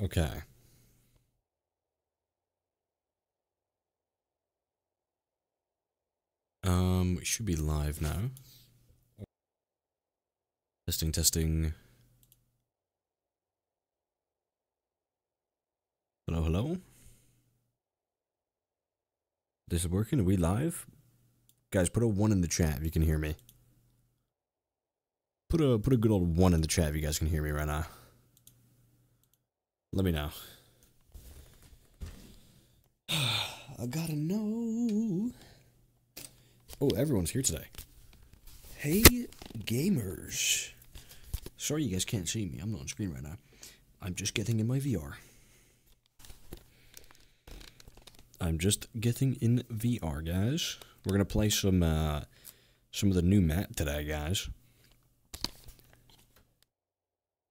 Okay. Um, we should be live now. Testing, testing. Hello, hello. This is working. Are we live? Guys, put a one in the chat if you can hear me. Put a put a good old one in the chat if you guys can hear me right now. Let me know. I gotta know. Oh, everyone's here today. Hey, gamers. Sorry you guys can't see me. I'm not on screen right now. I'm just getting in my VR. I'm just getting in VR, guys. We're gonna play some uh, some of the new map today, guys.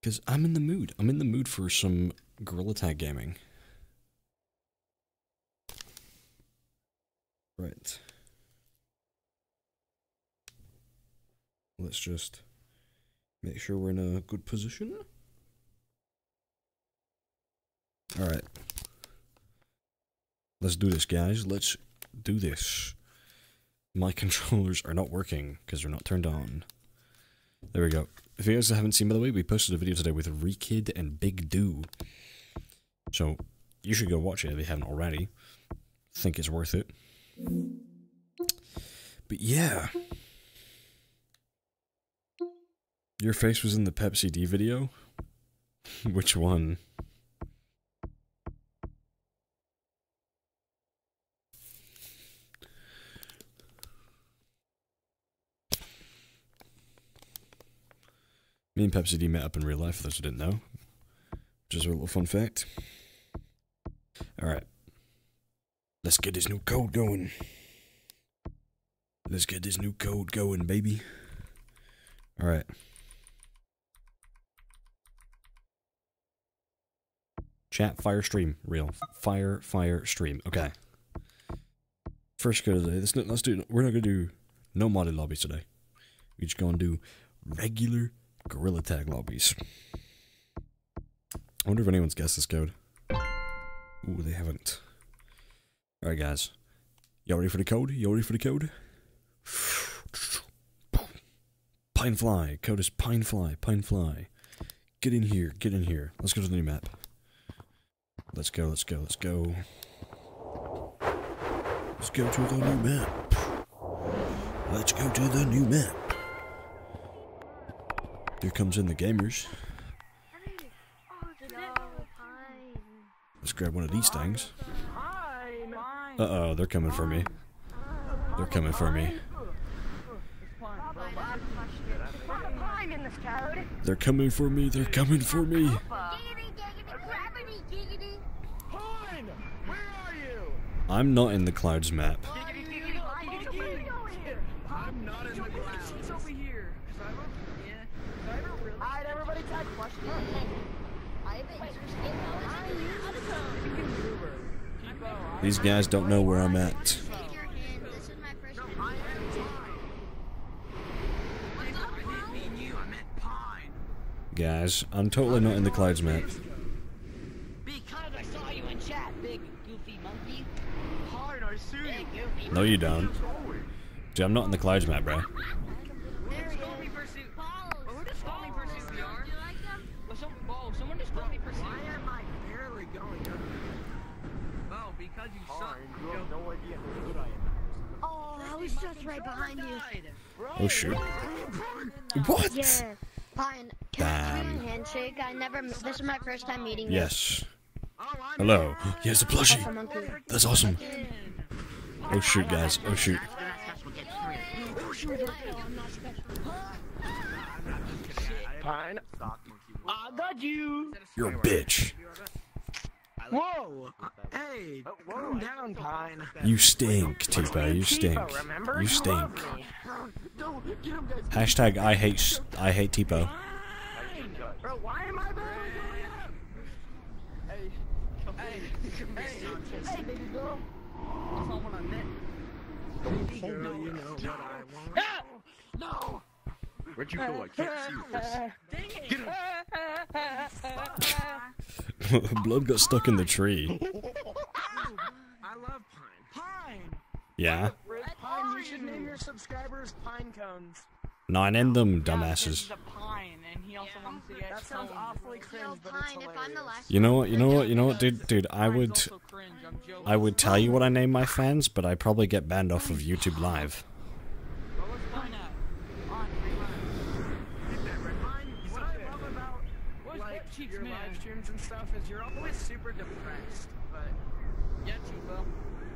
Cause I'm in the mood. I'm in the mood for some Gorilla Tag gaming. Right. Let's just make sure we're in a good position. Alright. Let's do this, guys. Let's do this. My controllers are not working because they're not turned on. There we go. If you guys haven't seen, by the way, we posted a video today with Rekid and Big Do. So, you should go watch it if you haven't already. Think it's worth it. But yeah. Your face was in the Pepsi D video? Which one? Me and Pepsi D met up in real life, for those who didn't know. Just a little fun fact. Alright. Let's get this new code going. Let's get this new code going, baby. Alright. Chat, fire, stream. Real. Fire, fire, stream. Okay. First go today. Let's, let's do, we're not going to do no modded lobbies today. We're just going to do regular Gorilla Tag lobbies. I wonder if anyone's guessed this code. Ooh, they haven't. Alright, guys. Y'all ready for the code? Y'all ready for the code? Pinefly. Code is Pinefly. Pinefly. Get in here. Get in here. Let's go to the new map. Let's go. Let's go. Let's go. Let's go to the new map. Let's go to the new map. Here comes in the gamers. Let's grab one of these things. Uh-oh, they're coming for me. They're coming for me. They're coming for me, they're coming for me. I'm not in the clouds map. These guys don't know where I'm at. Guys, I'm totally not in the clouds map. No, you don't. Dude, I'm not in the clouds map, bro. Just right behind you. Oh shoot. What? Yeah. Fine. Can, can I handshake? I never. This is my first time meeting you. Yes. Hello. He has a plushie. That's awesome. Oh shoot, guys. Oh shoot. Pine. I got you. You're a bitch. Whoa. Hey, calm down, Pine. You stink, Tipo. You stink. remember? You stink. Hashtag I hate s- I hate Tipo. Bro, why am I back? Hey, hey, hey, hey, baby girl. That's not what I meant. Baby girl, you know what I want. No! Where'd you go? I can't see your face. Dang it! Get him! Blood got stuck in the tree. I love Pine. Pine! Yeah. Pine, you should name your subscribers Pine Cones. Nine in them, dumbasses. he's and he also wants to get That sounds awfully cringe, but it's Pine, if I'm the hilarious. You know what? You know what? You know what, dude? Dude, I would, also cringe, I'm joking. I would tell you what I name my fans, but I probably get banned off of YouTube Live. What was Pine at? On, Pine, what I love about What's like butt cheeks, your man? live streams and stuff is you're always super depressed, but Yeah, Chico. Yeah, shut up, Tipo. I'm just saying. Hey, Pine being mean to his Pine, fans. if I'm the Put last that. one, Put that, can I put get a that. big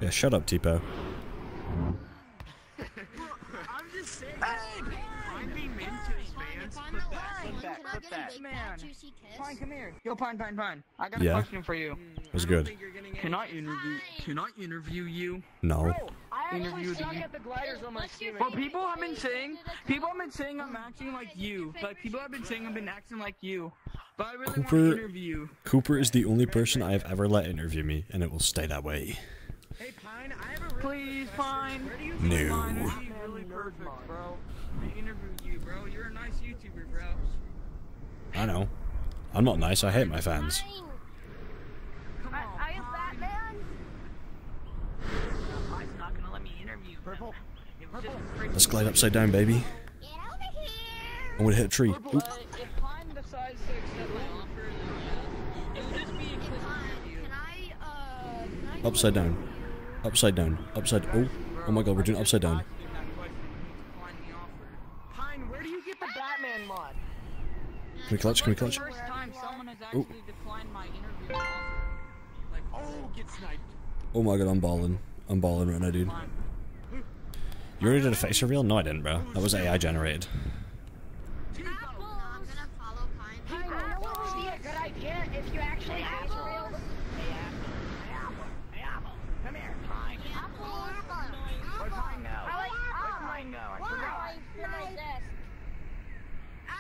Man. fat juicy kiss? Pine, come here. Yo, Pine, Pine, Pine. I got Yeah? a question for you. That's I don't good. think you're getting Can I interview? Can I interview you? No. I Interview actually the- at the gliders on my stream. Well, people have been saying, people have been saying I'm acting like you. Like people have been saying I've been acting like you. But I really want Cooper- to interview you. Cooper is the only person I have ever let interview me, and it will stay that way. Hey, I have a really Please, good question. Where do you No. Pine, it'd really perfect, bro. To interview you, bro. You're a nice YouTuber, bro. I know. I'm not nice, I hate my fans. Come on, are, are you Pine. Batman? Pine's not gonna let me interview. Purple. It was just a freaking- Let's glide upside down, baby. Get over here! I'm gonna hit a tree. Purple, Oop. uh, if Pine decides to accept my offer, then yeah. It would just be a quick interview. can I, uh, can I Upside down. Upside down. Upside. Oh. Oh my god, we're doing upside down. Pine, where do you get the Batman mod? Can we clutch? Can we clutch? First time someone has oh. actually declined my interview. Like, Oh, get sniped. Oh my god, I'm balling. I'm balling right now, dude. You already did a face reveal? No, I didn't, bro. That was AI generated.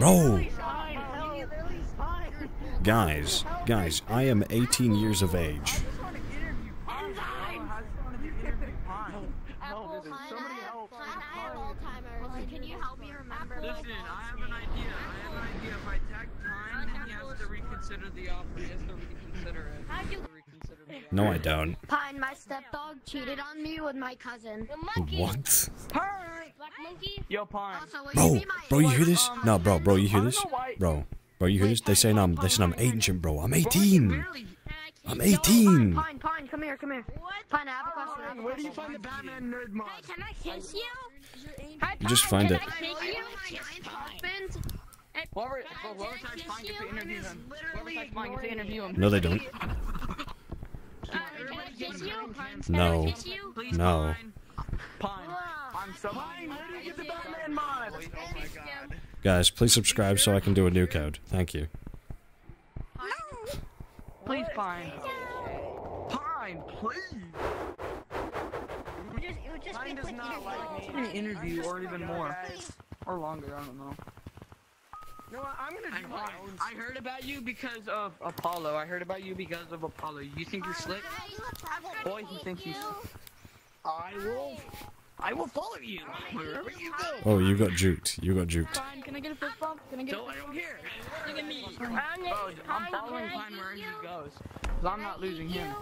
Pine. guys, guys, I am 18 years of age. I just want to interview Pine, bro. I just want to interview Pine. Apple, there's Pine, somebody I have, else. Pine, I have Alzheimer's. Can you help me remember? my Listen, I have an idea. I have an idea. If I tag time, then he has to reconsider the offer. He has to reconsider it. How'd you- He has to reconsider the offer. No, I don't. Pine, my stepdog cheated on me with my cousin. What? Yo, Pine. Bro, you be my bro, you hear this? No, bro, bro, you hear this? Bro, bro, you hear this? They saying I'm, they saying I'm ancient, bro. I'm 18. I'm 18. Pine, Pine, come here, come here. Pine, I have a question. I have a Pine, where do you find the Batman nerd mod? Can I kiss you? You just find it. Can I kiss you? Husband? Whoever, whoever Pine gets to interview him. Whoever tags Pine gets to interview him. No, they don't. Uh, can I kiss you? No. I kiss you? Please, No. Pine. Pine. I'm so Pine, where do you get the Batman mod? Oh my god. Guys, please subscribe so I can do a new code. Thank you. Please, Pine. Pine, please. It would just, it would just Pine be does not like me. An interview or even more. Or longer, I don't know. You know what? I'm gonna do my own. I heard about you because of Apollo. I heard about you because of Apollo. You think you're slick? Boy, he thinks he's. I will. I will follow you wherever you go. Oh, you got juked. You got juked. Fine, can I get a fist bump? Can I get So I don't care. Look at me. Bro, I'm following Pine wherever he goes. Cause I'm not losing him.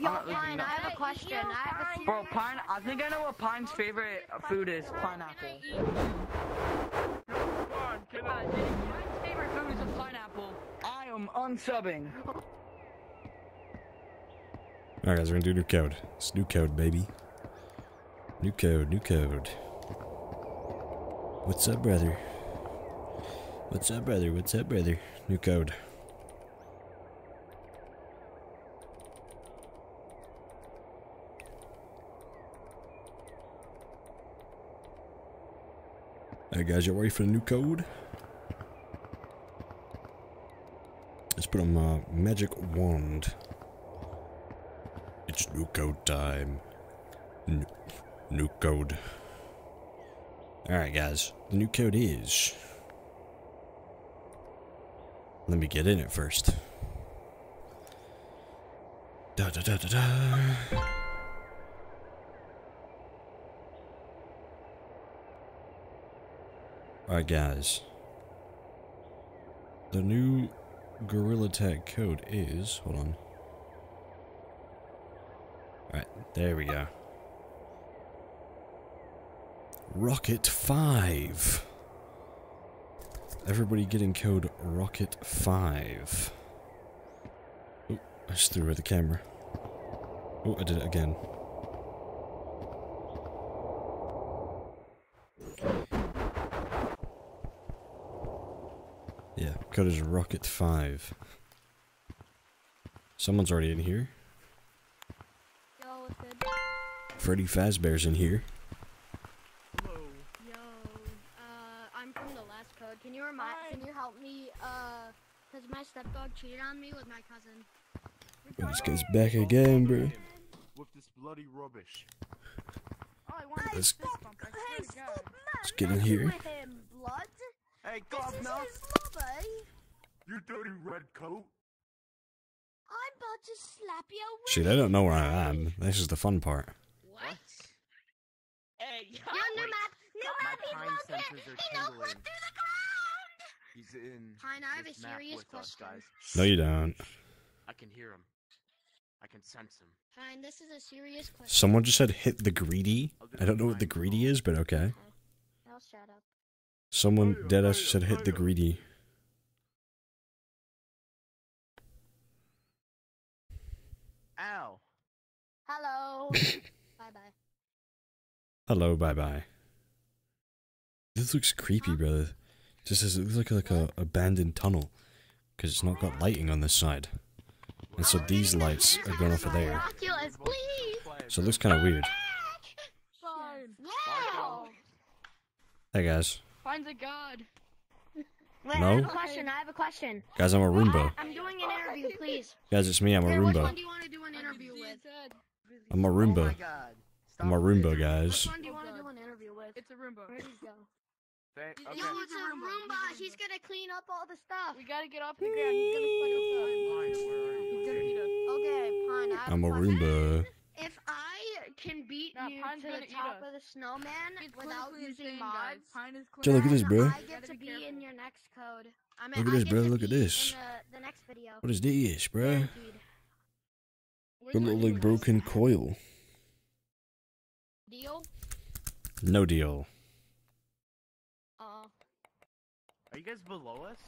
Yo, I'm not losing Pine. I have a question. I have a Bro, Pine, I think I know what Pine's favorite food is. Pineapple. Pine's favorite food is a pineapple. I am unsubbing. Alright, guys, we're gonna do new code. It's new code, baby. New code, new code. What's up, brother? What's up, brother? What's up, brother? New code. Alright, guys, you ready for the new code? Let's put on my magic wand. It's new code time. N new code. Alright, guys. The new code is. Let me get in it first. Da da da da da. Alright, guys. The new Gorilla Tag code is. Hold on. Alright, there we go. Rocket 5. Everybody getting code Rocket 5. Oh, I just threw away the camera. Oh, I did it again. Yeah, code is Rocket 5. Someone's already in here. Yo, what's good? Freddy Fazbear's in here. Hello. Yo, uh, I'm from the last code. Can you remind? Can you help me? Uh, cause my stepdog cheated on me with my cousin. This guy's back again, bro. With this bloody rubbish. Oh, I want Let's, to fist bump. I swear to God. let's get in here. With him, blood. Hey, This is Governor! his mother. You dirty red coat! I'm about to slap your See, they don't know where I am. This is the fun part. What? Hey, yo. Your new map. New map. He's pine located. He knows what's through the ground. He's in Fine, I have a serious with us, question. guys. No, you don't. I can hear him. I can sense him. Fine, this is a serious question. Someone just said hit the greedy. Oh, I don't know what the greedy is, but okay. I'll shut up. Someone deadass just said hit the greedy. Ow! Hello. bye bye. Hello, bye bye. This looks creepy, brother. Just as it looks like like a abandoned tunnel, because it's not got lighting on this side, and so these lights are going off of there. So it looks kind of weird. Hey guys, Finds a god. Wait, I No? have a question. I have a question. guys, I'm a Roomba. I'm doing an interview, please. Guys, it's me. I'm a Wait, which one Roomba. do you want to do an interview with? I'm a Oh my Roomba. god. I'm a Roomba, guys. Which one do you want to do an interview with? It's a Roomba. Where'd he go? Yo, okay. Yo, it's a a Roomba. Roomba. He's a He's Roomba. gonna clean up all the stuff. We gotta get off the ground. He's gonna fuck us up. Fine, where are you? He's gonna eat us. Okay, Pine. I have I'm a. Roomba. If I can beat Nah, you Pine's to the top of the snowman He's without clinically using insane, mods, Pine look at this, bro. I get Gotta be be in your next code. I mean, Look at I this, bro, look at this. In the, the next video. What is this, bro? Guaranteed. Where's It my look like Roomba? broken coil. Deal? No deal. Uh, Are you guys below us?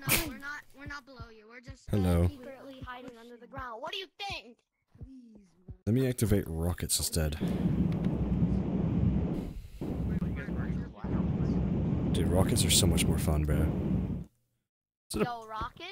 No, we're not. We're not below you. We're just Hello. Secretly hiding under the ground. What do you think? Let me activate rockets instead. Wait, you guys wearing clouds? Dude, rockets are so much more fun, bro. Is it a, Yo,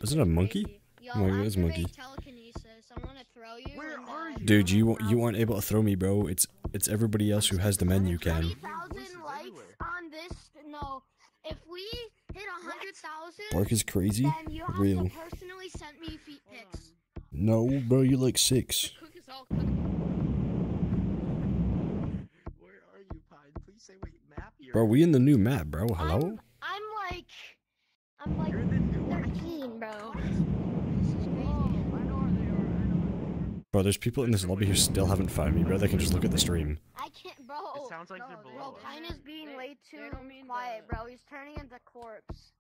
is it a monkey? Yo, Oh my God, it's a monkey. activate telekinesis. I want to throw you. Where are you? dude, you you aren't able to throw me, bro. It's it's everybody else who has the menu can. 30,000 likes on this. No, if we hit a hundred thousand, Bark is crazy. then you have Real. to personally send me feet pics. No, bro, you're like six. Cook is all cooked. Where are you, Pine? Please say what map you're Bro, we in the new map, bro. Hello? I'm, I'm like, I'm like You're in the new one. 13, bro. Oh, I know where they are. I know where they are. Bro, there's people in this lobby who still haven't found me, bro. They can just look at the stream. I can't, bro. It sounds like they're No, below Bro, us. Pine is being They- way they too don't mean quiet, the- bro. He's turning into corpse.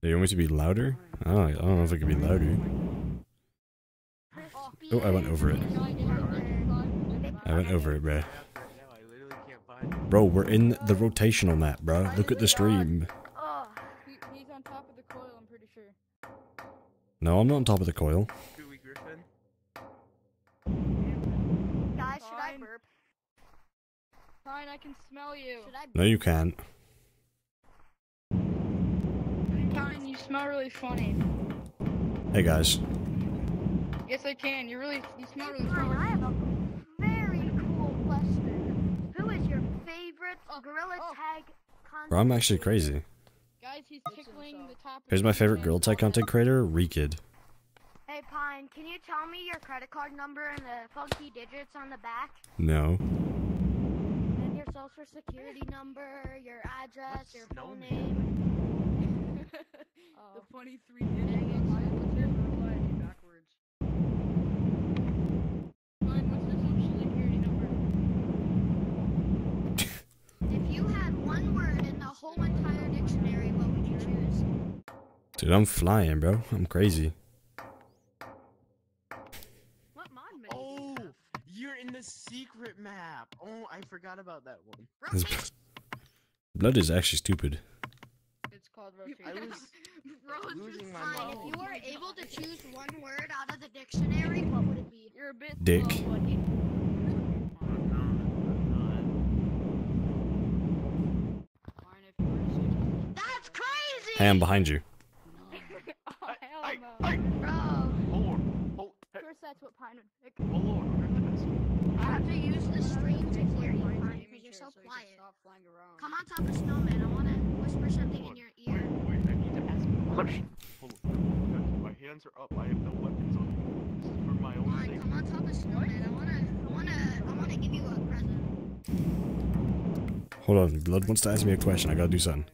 Do you want me to be louder? Oh, I don't know if I can be louder. Oh, I went over it. I went over it, bro. Right I literally can't find it. Bro, we're in the rotational map, bro. Look at the stream. Ugh. He, he's on top of the coil, I'm pretty sure. No, I'm not on top of the coil. Gooey Griffin. Guys, should I Fine. burp? Fine, I can smell you. Should I No, you can't. Fine, you smell really funny. Hey, guys. Yes, I can. You really, you smell Hey, really Brian, I funny. have a very cool question. Who is your favorite Oh, Gorilla oh. Tag content? Bro, I'm actually crazy. Guys, Guys, he's tickling the top. Here's my favorite head. girl type content creator, Rekid. Hey Pine, can you tell me your credit card number and the funky digits on the back? No. And your social security number, your address, your full Snowman. name. Oh. The funny three digits. What's your backwards? Fine, what's the social security number? If you had one word in the whole entire dictionary, what would you choose? Dude, I'm flying, bro. I'm crazy. What mod menu? Oh, you're in the secret map. Oh, I forgot about that one. This blood is actually stupid. It's called I was Rose losing my Fine, mind. if you were able to choose one word out of the dictionary, what would it be? You're a bit Dick. slow, buddy. Fine, if you were to choose- That's crazy! Hey, I'm behind you. Oh, hell I, no. I, Bro, hold on. Hold, hey, Of course, that's what Pine would pick. hold on. I have to use the stream to hear you, Pine, because you're so quiet. Come on top of Snowman, I want to whisper something in your ear. wait, I need to ask a question. Hold on. My hands are up. I have no weapons on. This is for my own Pine, come on top of Snowman, I want to, I want to, I want to give you a present. Hold on, Blood wants to ask me a question. I gotta do something.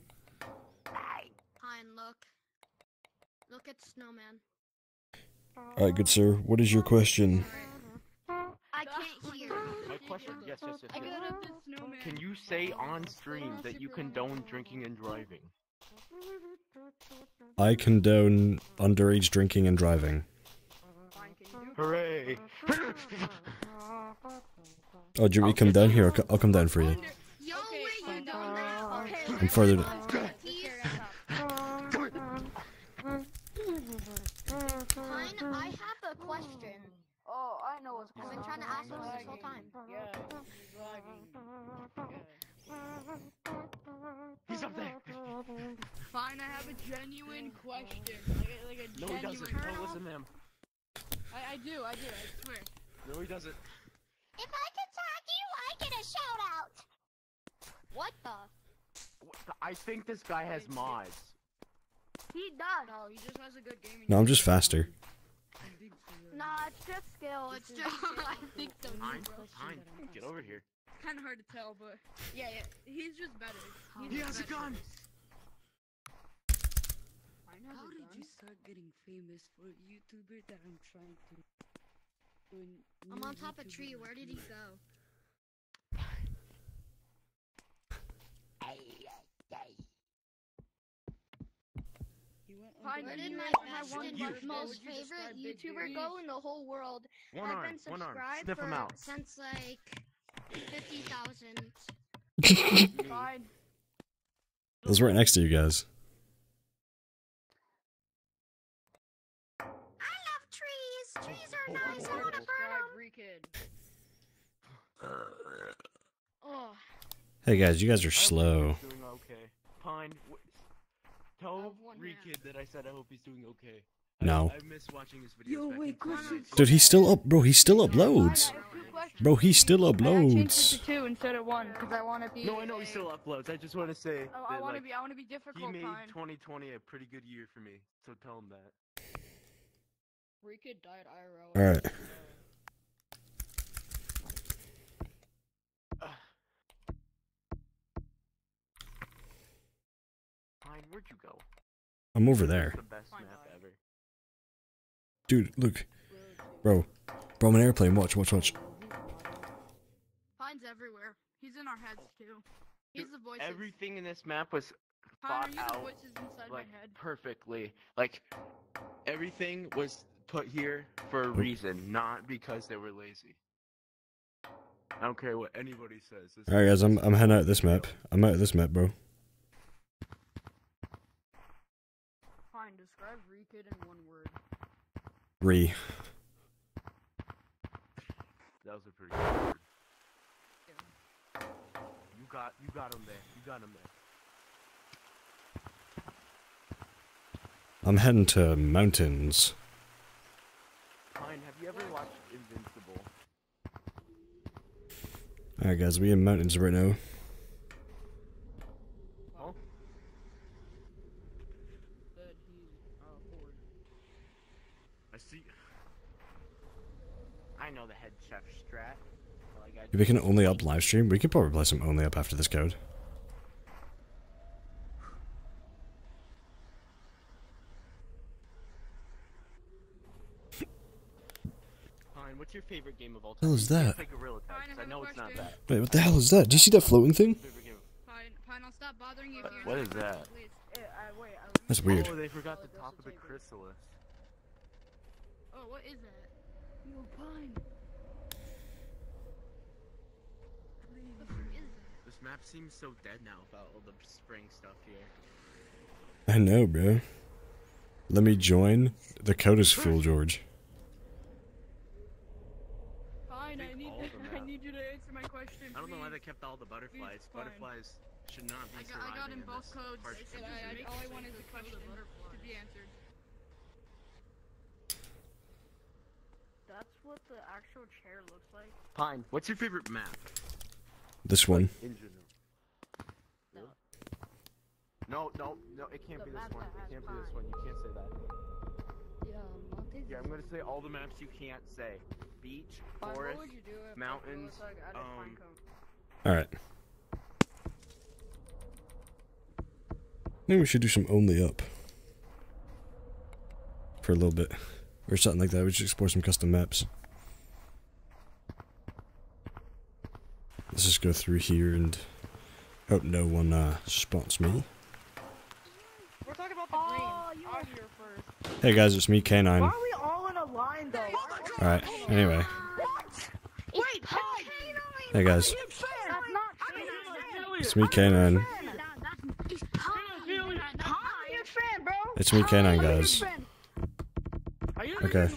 Pine, look. Look at Snowman. Alright, good sir. What is your question? I can't hear. My question, yes, yes, yes, I yes. got up the snowman. Can you say on stream that you condone drinking and driving? I condone underage drinking and driving. Fine, can you do Hooray! Oh, do you want me to come down here? I'll, come down for you. Okay, wait, you fine. done that? Okay. I'm further down. go. He's- Pine, I have a question. Oh, I know what's I've been trying to ask He's him this whole time. Yeah, he's lagging. He's up there. Fine, I have a genuine question. Like a, like a No, he doesn't. Don't listen to him. I, I do, I do, I swear. No, he doesn't. If I could talk you, I get a shout out. What the? What the- I think this guy has mods. He does. No, he just has a good gaming. No, I'm just faster. Nah, it's just skill. It's just. I think so. Fine, fine. Get over here. It's Kind of hard to tell, but yeah, yeah, he's just better. He's He just has a better. gun. How did you start getting famous for a YouTuber that I'm trying to? to a I'm new on top of YouTuber tree. Where did he go? He went Where did the my US one You. most you favorite YouTuber go in the whole world? One I've arm, been one arm. subscribed Sniff for him out. since like fifty thousand. Fine. I was right next to you guys. I love trees. Oh, trees are Oh, oh nice. Oh, I oh, want to oh. burn Describe Oh, Hey guys, you guys are slow. Doing okay. Pine, w- tell have. Rekid that I said I hope he's doing okay. No. I, I miss watching his videos. Yo, wait, in question. Dude, he's still up, bro. He still uploads. I have two questions. Bro, he still I changed it uploads. to two instead of one because I want to be. No, I know he still uploads. I just want to say Oh, I want to like, be. I want to be he difficult. made Pine. 2020 a pretty good year for me. So tell him that. Rekid died IRL. Alright. Pine, where'd you go? I'm over there. The best map ever. Dude, look. Bro. Bro, I'm an airplane. Watch, watch, watch. Pine's everywhere. He's in our heads too. He's Dude, the voices. Everything in this map was Pine, thought are out inside like my head? perfectly. Like everything was put here for a reason, not because they were lazy. I don't care what anybody says. Alright guys, I'm I'm heading out of this map. I'm out of this map, bro. Pine, describe Rekid in one word. Re. that was a pretty good word. You got you got him there. You got him there. I'm heading to mountains. Pine, have you ever watched Invincible? Alright guys, we in mountains right now. Guys. we can only up live stream? We could probably play some only up after this code. Fine. What's your favorite game of all time? hell is that? say Gorilla Tag, Fine, I 'cause I know it's not that. Wait, what the hell is that? Do you see that floating thing? Favorite game. Fine, fine, I'll stop bothering you if you're What not is that? That's weird. Oh, they forgot the top of the chrysalis. Oh, what is that? Yo, Pine. What the fuck is that? This map seems so dead now without all the spring stuff here. I know, bro. Let me join. The code is full, George. Fine, I need, all of them I need you to answer my question. I don't know why they kept all the butterflies. Please. Butterflies should not I be got, I got surviving in both this codes, harsh and I, I, conditions. all I wanted the question to be answered. That's what the actual chair looks like. Pine, what's your favorite map? This one. No, no, no, it can't The be this one. It can't be this one. You can't say that. Yeah, Monte's Yeah, I'm gonna say all the maps you can't say. Beach, forest, what would you do if mountains, Like, um. Alright. Maybe we should do some only up. For a little bit. Or something like that. We should explore some custom maps. Let's just go through here and hope no one uh, spots me. We're talking about the Oh, you I'm here first. Hey guys, it's me, K9. Why are we all in a line though? Alright, anyway. Wait, Pine! Hey guys, That's not it's me, K9. It's Pine! Pine fan, bro. It's me, K9, guys. Are you Okay.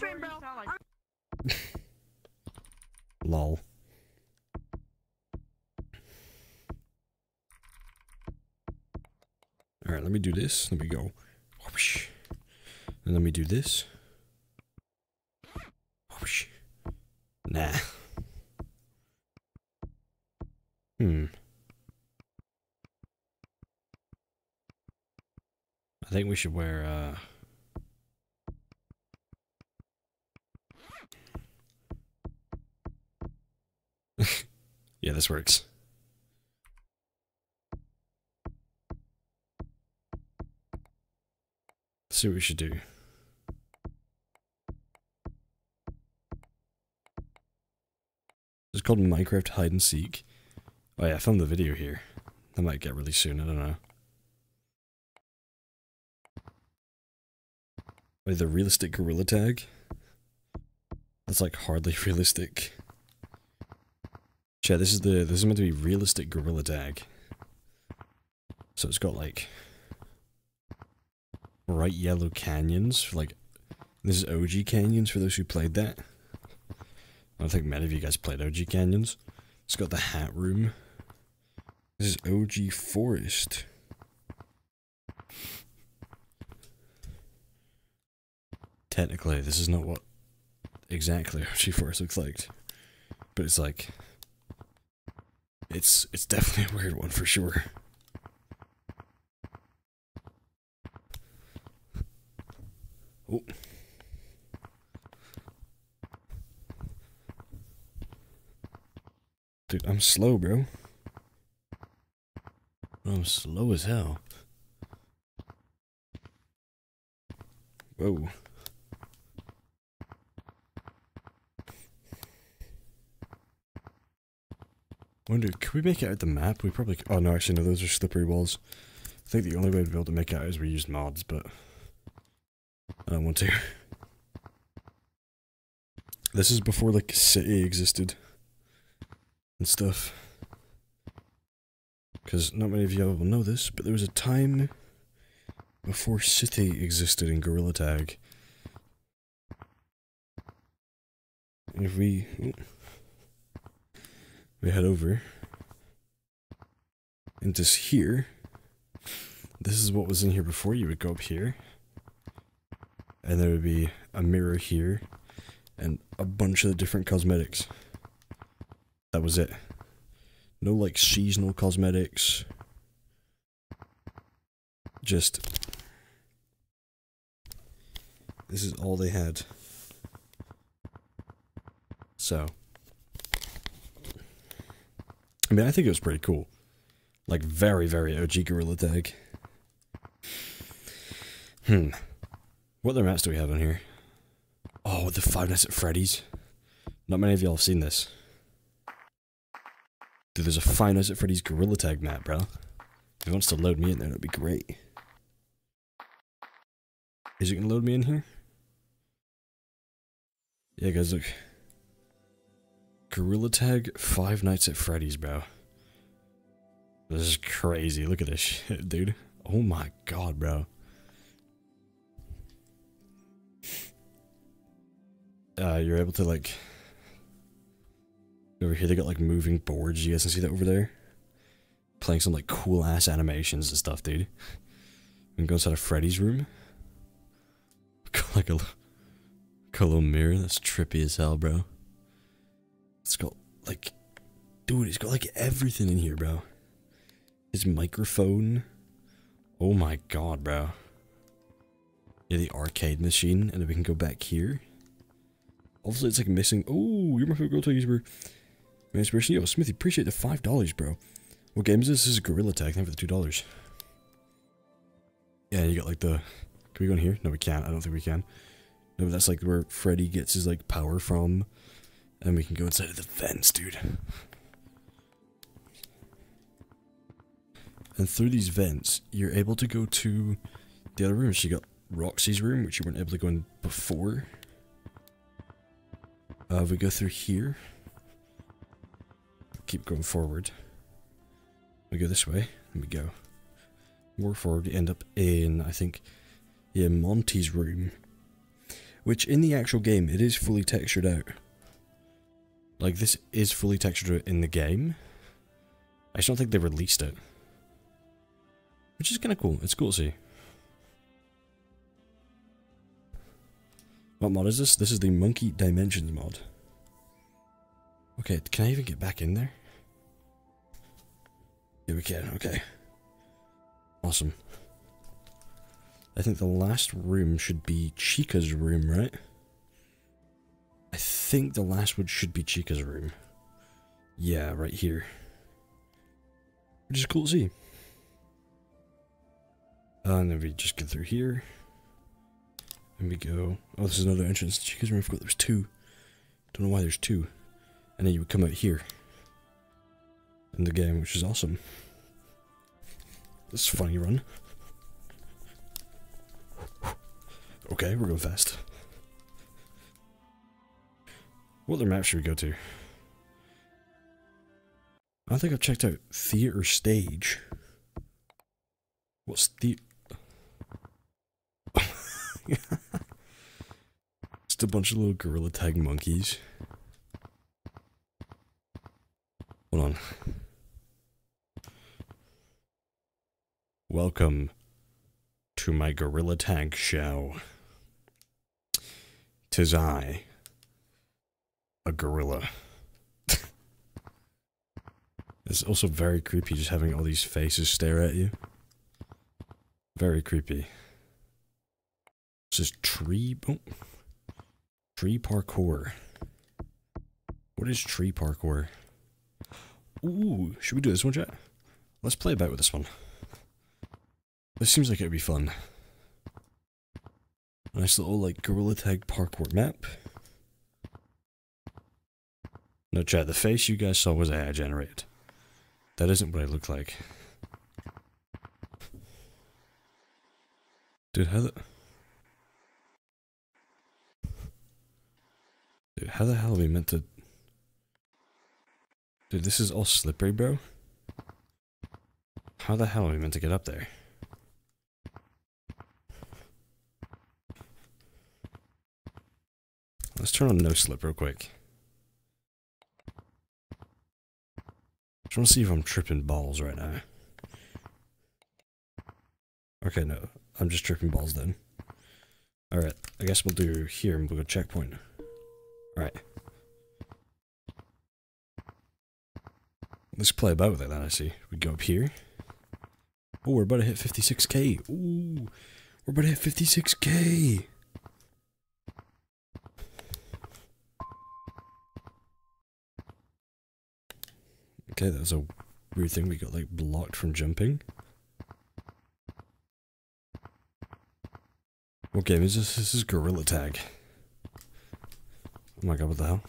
Do this. Let me go. And let me do this. Nah. Hmm. I think we should wear, uh... yeah, this works. See what we should do. It's called Minecraft Hide and Seek. Oh yeah, I filmed the video here. That might get released soon, I don't know. Wait, the realistic gorilla tag? That's like hardly realistic. Chat, this is the this is meant to be realistic gorilla tag. So it's got like bright yellow canyons like this is OG canyons for those who played that. I don't think many of you guys played OG canyons. It's got the hat room. This is OG forest. Technically, this is not what exactly OG forest looks like, but it's like it's it's definitely a weird one for sure. Oh. Dude, I'm slow, bro. I'm slow as hell. Whoa. Wonder, could we make it out the map? We probably. Oh no, actually no, those are slippery walls. I think the only way to be able to make it out is we use mods, but I want to. This is before like city existed and stuff. Because not many of you will know this, but there was a time before city existed in Gorilla Tag. And if we we head over into here, this is what was in here before. You would go up here, and there would be a mirror here, and a bunch of the different cosmetics. That was it. No like seasonal cosmetics. Just this is all they had. So I mean, I think it was pretty cool. Like, very, very OG Gorilla Tag. Hmm. What other maps do we have on here? Oh, the Five Nights at Freddy's. Not many of y'all have seen this. Dude, there's a Five Nights at Freddy's Gorilla Tag map, bro. If he wants to load me in there, that'd be great. Is it gonna load me in here? Yeah, guys, look. Gorilla Tag Five Nights at Freddy's, bro. This is crazy. Look at this shit, dude. Oh my god, bro. Uh, you're able to, like... Over here, they got, like, moving boards. You guys can see that over there? Playing some, like, cool-ass animations and stuff, dude. Can go inside of Freddy's room. Got, like, a, got a little mirror. That's trippy as hell, bro. It's got, like... Dude, it's got, like, everything in here, bro. His microphone. Oh my god, bro. Yeah, the arcade machine, and then we can go back here. Also, it's like missing. Oh, you're my favorite girl YouTuber. My inspiration. Yo, Smithy, appreciate the five dollars, bro. What game is this? This is Gorilla Tag. Thank for the two dollars. Yeah, you got like the. Can we go in here? No, we can't. I don't think we can. No, but that's like where Freddy gets his like power from, and we can go inside of the vents, dude. And through these vents, you're able to go to the other rooms. So you got Roxy's room, which you weren't able to go in before. Uh, we go through here. Keep going forward. We go this way, and we go more forward. We end up in, I think, yeah, Monty's room. Which, in the actual game, it is fully textured out. Like, this is fully textured in the game. I just don't think they released it. Which is kind of cool. It's cool to see. What mod is this? This is the Monkey Dimensions mod. Okay, can I even get back in there? Yeah, we can. Okay. Awesome. I think the last room should be Chica's room, right? I think the last one should be Chica's room. Yeah, right here. Which is cool to see. Uh, and then we just get through here. And we go. Oh, this is another entrance. Chica's room. I forgot there's two. Don't know why there's two. And then you would come out here. In the game, which is awesome. This is a funny run. Okay, we're going fast. What other map should we go to? I think I've checked out theater stage. What's the Just a bunch of little gorilla tag monkeys. Hold on. Welcome to my gorilla tag show. Tis I, a gorilla. it's also very creepy just having all these faces stare at you. Very creepy. This is tree. Oh, tree parkour. What is tree parkour? Ooh, should we do this one, chat? Let's play about with this one. This seems like it would be fun. Nice little, like, Gorilla Tag parkour map. No, chat, the face you guys saw was AI generated. That isn't what I look like. Dude, how the... Dude, how the hell are we meant to... Dude, this is all slippery, bro. How the hell are we meant to get up there? Let's turn on no slip real quick. Just want to see if I'm tripping balls right now. Okay, no. I'm just tripping balls then. Alright, I guess we'll do here and we'll go checkpoint. Alright. Let's play about with it then, I see. We go up here. Oh, we're about to hit 56k. Ooh, we're about to hit 56k. Okay, that was a weird thing. We got like blocked from jumping. What game is this? This is Gorilla Tag. Oh my god, what the hell?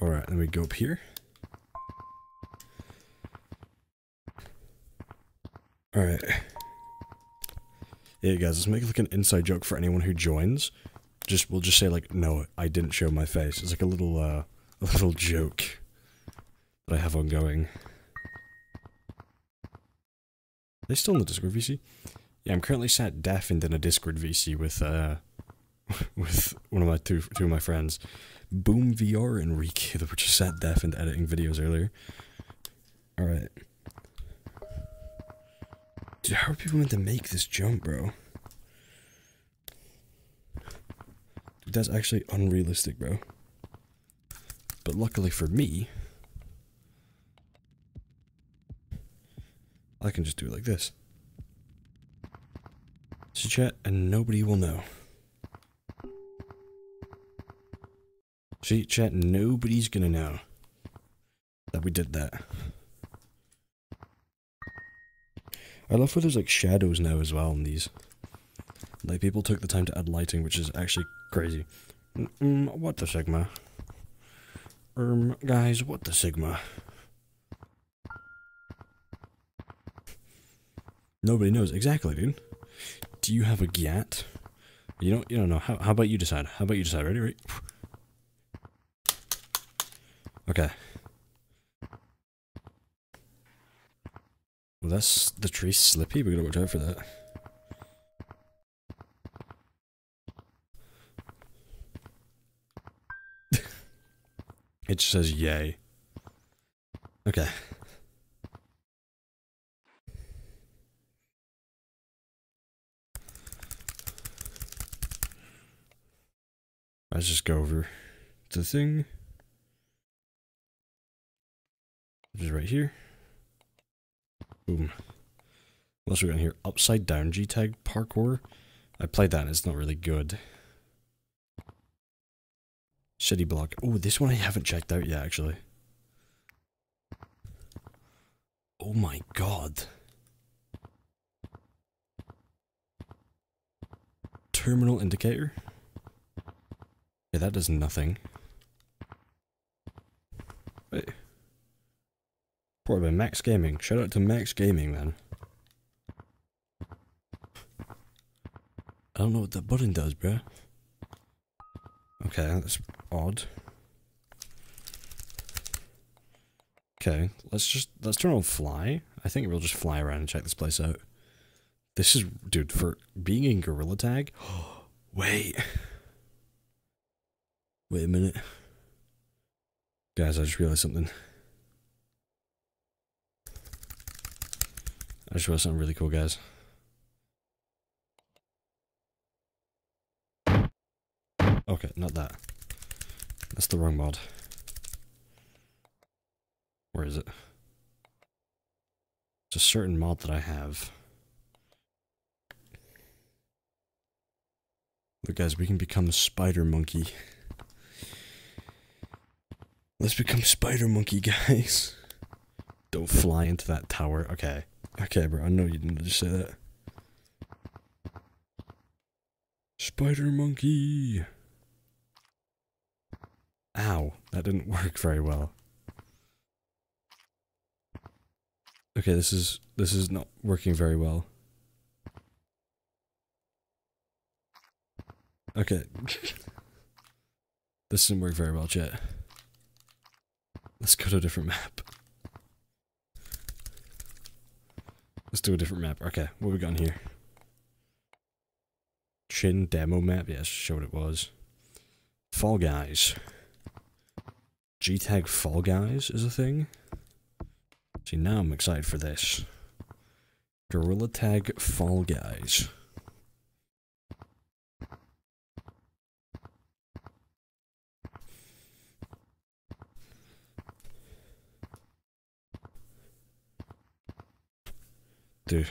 Alright, then we go up here. Alright. Yeah, guys, let's make like an inside joke for anyone who joins. Just we'll just say like, no, I didn't show my face. It's like a little uh a little joke that I have ongoing. Are they still in the Discord VC? Yeah, I'm currently sat deafened in a Discord VC with uh with one of my two two of my friends. Boom VR and Reek that were just sat deafened editing videos earlier. Alright. Dude, how are people meant to make this jump, bro? Dude, that's actually unrealistic, bro. But luckily for me, I can just do it like this. So chat, and nobody will know. See, chat, nobody's gonna know that we did that. I love how there's like shadows now as well in these. Like people took the time to add lighting, which is actually crazy. Mm, what the sigma? Um, guys, what the sigma? Nobody knows exactly, dude. Do you have a GAT? You don't. You don't know. How? How about you decide? How about you decide? Ready? Ready? Okay. Well, that's the tree slippy. We gotta watch out for that. it just says yay. Okay. Let's just go over to the thing. Which is right here. Boom. What else we got in here? Upside down G-Tag parkour. I played that and it's not really good. City block. Oh, this one I haven't checked out yet, actually. Oh my god. Terminal indicator? Yeah, that does nothing. Wait. Brought by Max Gaming. Shout out to Max Gaming, man. I don't know what that button does, bruh. Okay, that's odd. Okay, let's just let's turn on fly. I think we'll just fly around and check this place out. This is dude for being in Gorilla Tag. Wait. Wait a minute. Guys, I just realized something. I just realized something really cool, guys. Okay, not that. That's the wrong mod. Where is it? It's a certain mod that I have. Look, guys, we can become spider monkey. Let's become spider monkey, guys. Don't fly into that tower. Okay. Okay, bro. I know you didn't just say that. Spider monkey. Ow. That didn't work very well. Okay, this is this is not working very well. Okay. this didn't work very well, chat. Let's go to a different map. Let's do a different map. Okay, what we got in here? Chin demo map? Yes, show what it was. Fall Guys. G-Tag Fall Guys is a thing? See, now I'm excited for this. Gorilla Tag Fall Guys. Dude.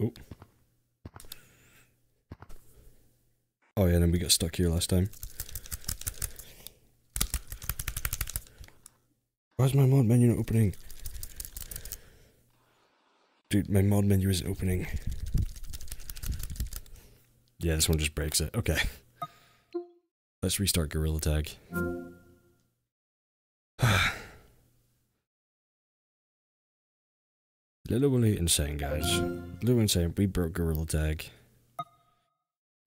Oh. Oh yeah, and then we got stuck here last time. Why's my mod menu not opening? Dude, my mod menu isn't opening. Yeah, this one just breaks it. Okay. Let's restart Gorilla Tag. Literally insane, guys. Literally insane. We broke Gorilla Tag.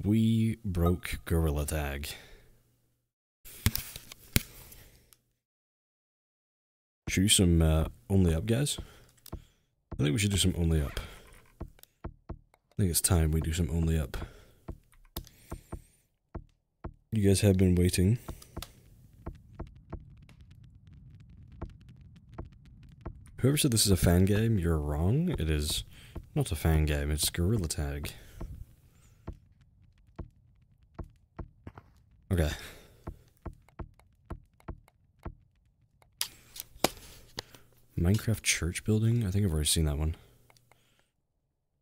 We broke Gorilla Tag. Should we do some uh, only up, guys? I think we should do some only up. I think it's time we do some only up. You guys have been waiting. Whoever said this is a fan game, you're wrong. It is not a fan game, it's Gorilla Tag. Okay. Minecraft church building? I think I've already seen that one.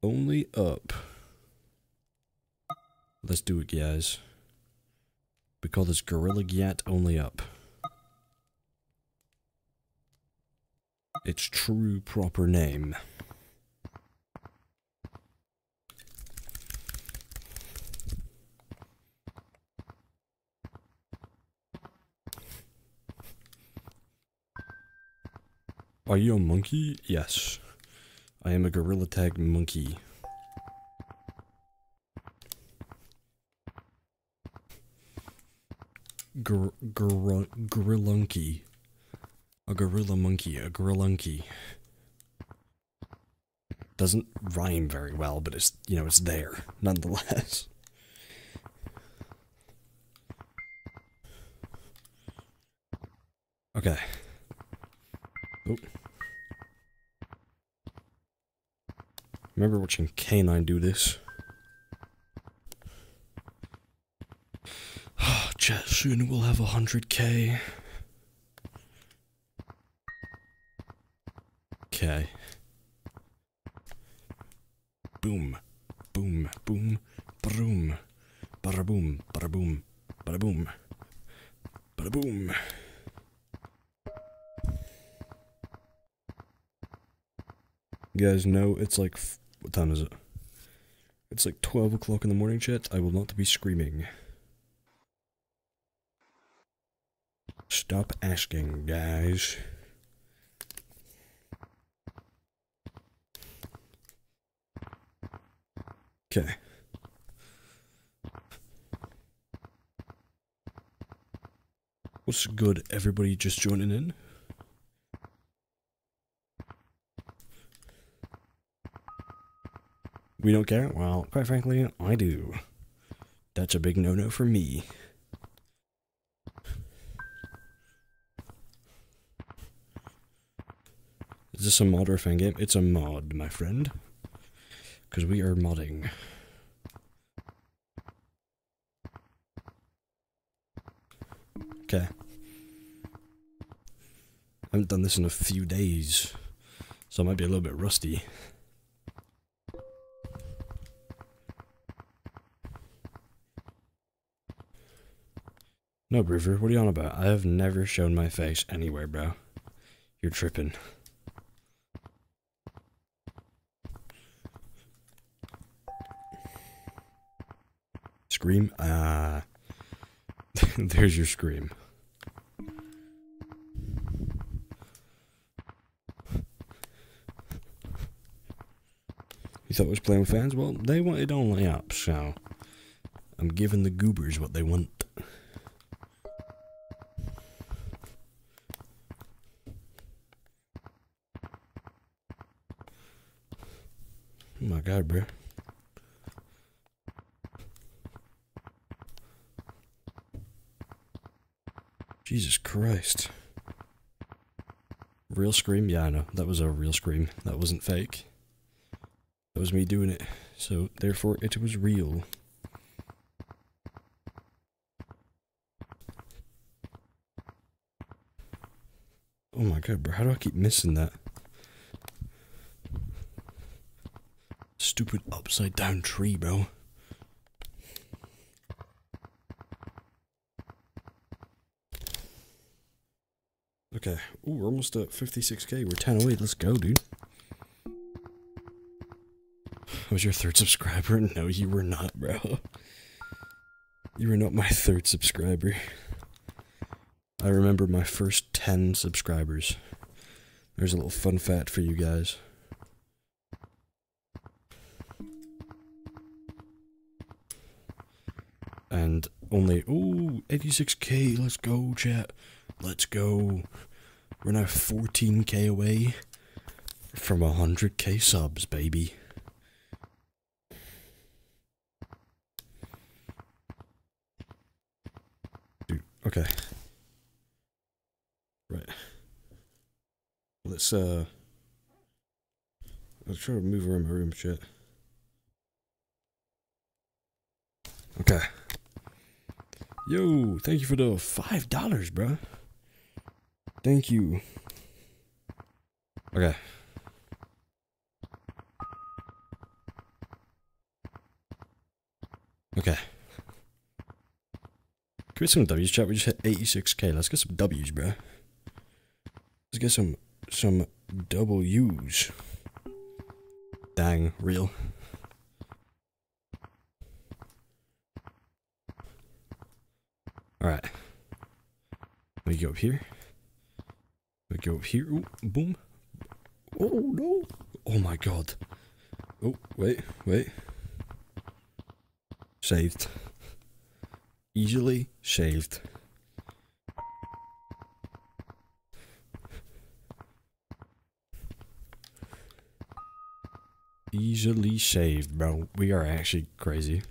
Only up. Let's do it, guys. We call this Gorilla Gyat Only Up. Its true proper name. Are you a monkey? Yes. I am a gorilla tag monkey. Gor gor gorillunky. A gorilla monkey, a gorillunky. Doesn't rhyme very well, but it's, you know, it's there, nonetheless. Okay. Remember watching K9 do this? Chat, soon we'll have 100k. Okay. Boom. Boom. Boom. Boom. Bada boom. Bada boom. Bada boom. Bada boom. You guys know it's like. What time is it? It's like 12 o'clock in the morning, chat. I will not be screaming. Stop asking, guys. Okay. What's good, everybody just joining in? We don't care? Well, quite frankly, I do. That's a big no-no for me. Is this a mod or a fan game? It's a mod, my friend. Because we are modding. Okay. I haven't done this in a few days, so I might be a little bit rusty. No, Briefer, what are you on about? I have never shown my face anywhere, bro. You're tripping. Scream? Ah. There's your scream. You thought I was playing with fans? Well, they wanted only up, so I'm giving the goobers what they want. Oh my god, bro. Jesus Christ. Real scream? Yeah, I know. That was a real scream. That wasn't fake. That was me doing it. So, therefore, it was real. Oh my god, bro. How do I keep missing that? Stupid upside down tree, bro. Okay. Ooh, we're almost at 56k. We're 10 away. Let's go, dude. I Was your third subscriber? No, you were not, bro. You were not my third subscriber. I remember my first 10 subscribers. There's a little fun fact for you guys. And only, oh, 86k, let's go, chat. Let's go. We're now 14k away from 100k subs, baby. Dude, okay. Right. Let's, uh. Let's try to move around my room, shit. Okay. Yo, thank you for the five dollars, bro. Thank you. Okay. Okay. Can we get some W's, chat? We just hit 86k. Let's get some W's, bro. Let's get some some W's. Dang, real. Alright. We go up here. We go here. Ooh, boom. Oh no. Oh my god. Oh, wait, wait. Saved. Easily saved. Easily saved, bro. We are actually crazy.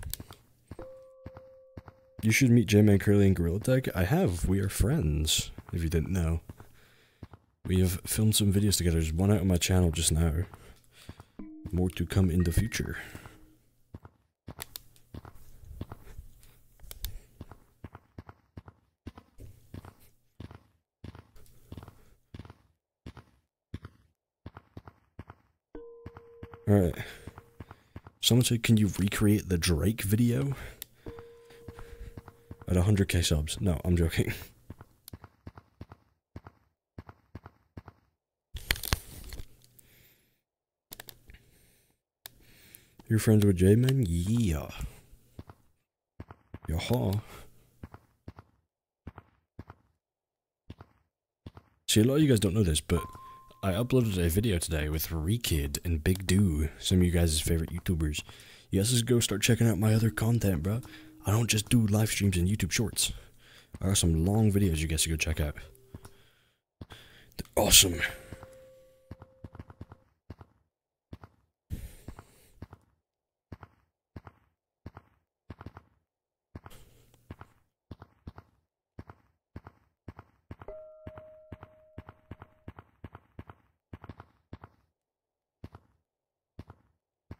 You should meet J-Man Curly and Gorilla Tag. I have. We are friends, if you didn't know. We have filmed some videos together. There's one out on my channel just now. More to come in the future. Alright. Someone said, can you recreate the Drake video? At 100k subs. No, I'm joking. You're friends with J-Man? Yeah. Yaha. See, a lot of you guys don't know this, but I uploaded a video today with Rekid and Big Do, some of you guys' favorite YouTubers. You guys just go start checking out my other content, bro. I don't just do live streams and YouTube shorts. I got some long videos you guys should go check out. They're awesome.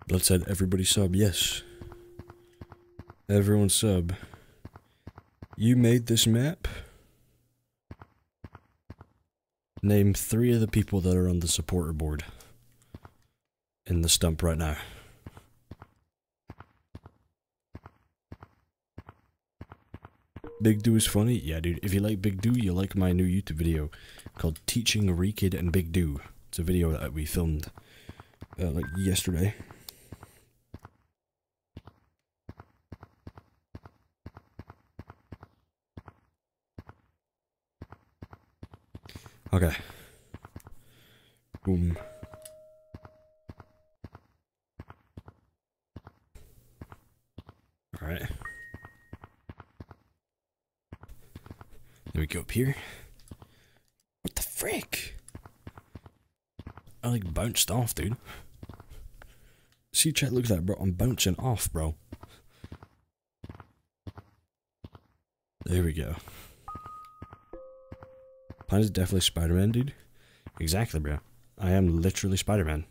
Blood said everybody sub, yes. Everyone sub. You made this map? Name three of the people that are on the supporter board. In the stump right now. Big Do is funny? Yeah, dude. If you like Big Do, you'll like my new YouTube video called Teaching Rekid and Big Do. It's a video that we filmed uh, like yesterday. Okay. Boom. Alright. Then we go up here. What the frick? I like bounced off, dude. See, chat, look at that, bro. I'm bouncing off, bro. There we go. Pine is definitely Spider-Man, dude. Exactly, bro. I am literally Spider-Man.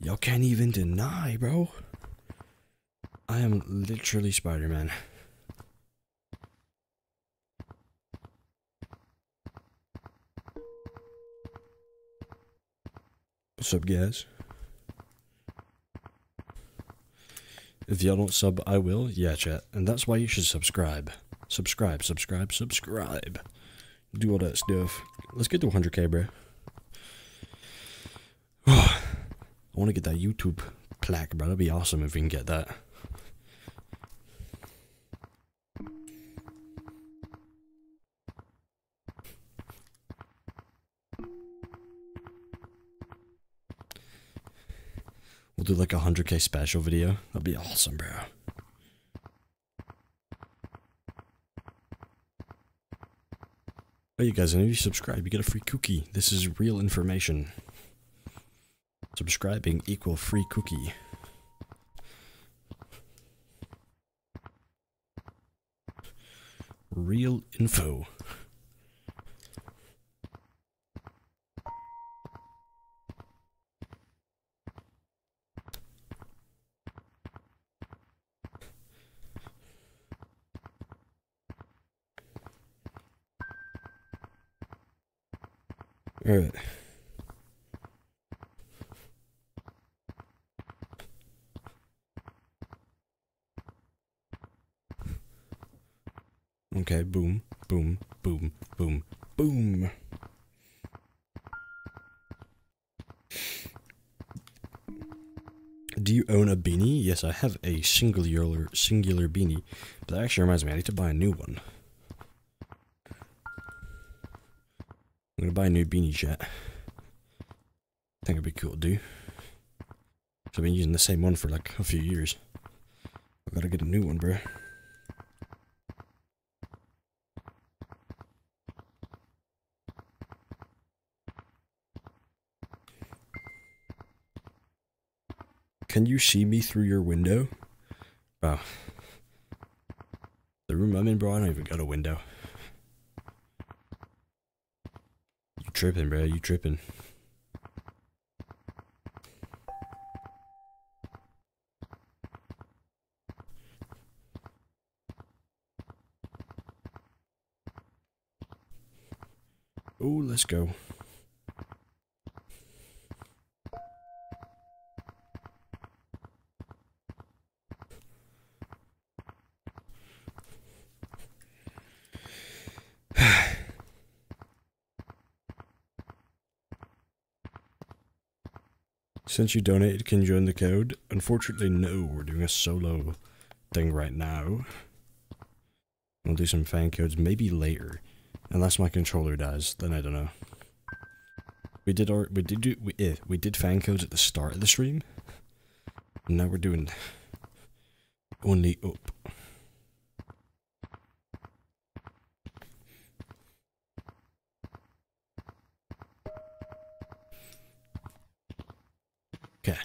Y'all can't even deny, bro. I am literally Spider-Man. What's up, guys? If y'all don't sub, I will. Yeah, chat. And that's why you should subscribe. Subscribe, subscribe, subscribe. do all that stuff. Let's get to 100k, bro. I want to get that YouTube plaque, bro. That'd be awesome if we can get that. We'll do like a 100k special video. That'd be awesome, bro. You guys, and if you subscribe, you get a free cookie. This is real information. Subscribing equal free cookie. Real info. Alright. Okay, boom, boom, boom, boom, boom. Do you own a beanie? Yes, I have a singular singular beanie. But that actually reminds me, I need to buy a new one. I'm gonna buy a new beanie chat. I think it'd be cool to do. So I've been using the same one for like a few years. I gotta get a new one, bro. Can you see me through your window? Wow. The room I'm in, bro, I don't even got a window. You tripping, bro, you tripping. Oh, let's go. Since you donated, can you join the code? Unfortunately, no. We're doing a solo thing right now. We'll do some fan codes maybe later. Unless my controller dies, then I don't know. We did our we did do we eh, we did fan codes at the start of the stream. And now we're doing only up. Okay.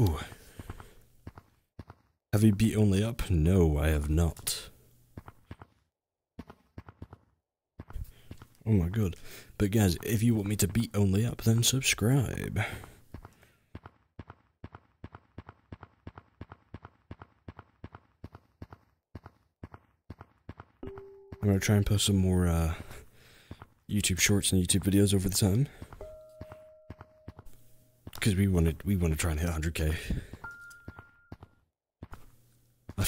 Ooh. Have you beat only up? No, I have not. Oh my god. But guys, if you want me to beat only up, then subscribe. I'm gonna try and post some more uh, YouTube shorts and YouTube videos over the time. Because we wanted we want to try and hit 100k.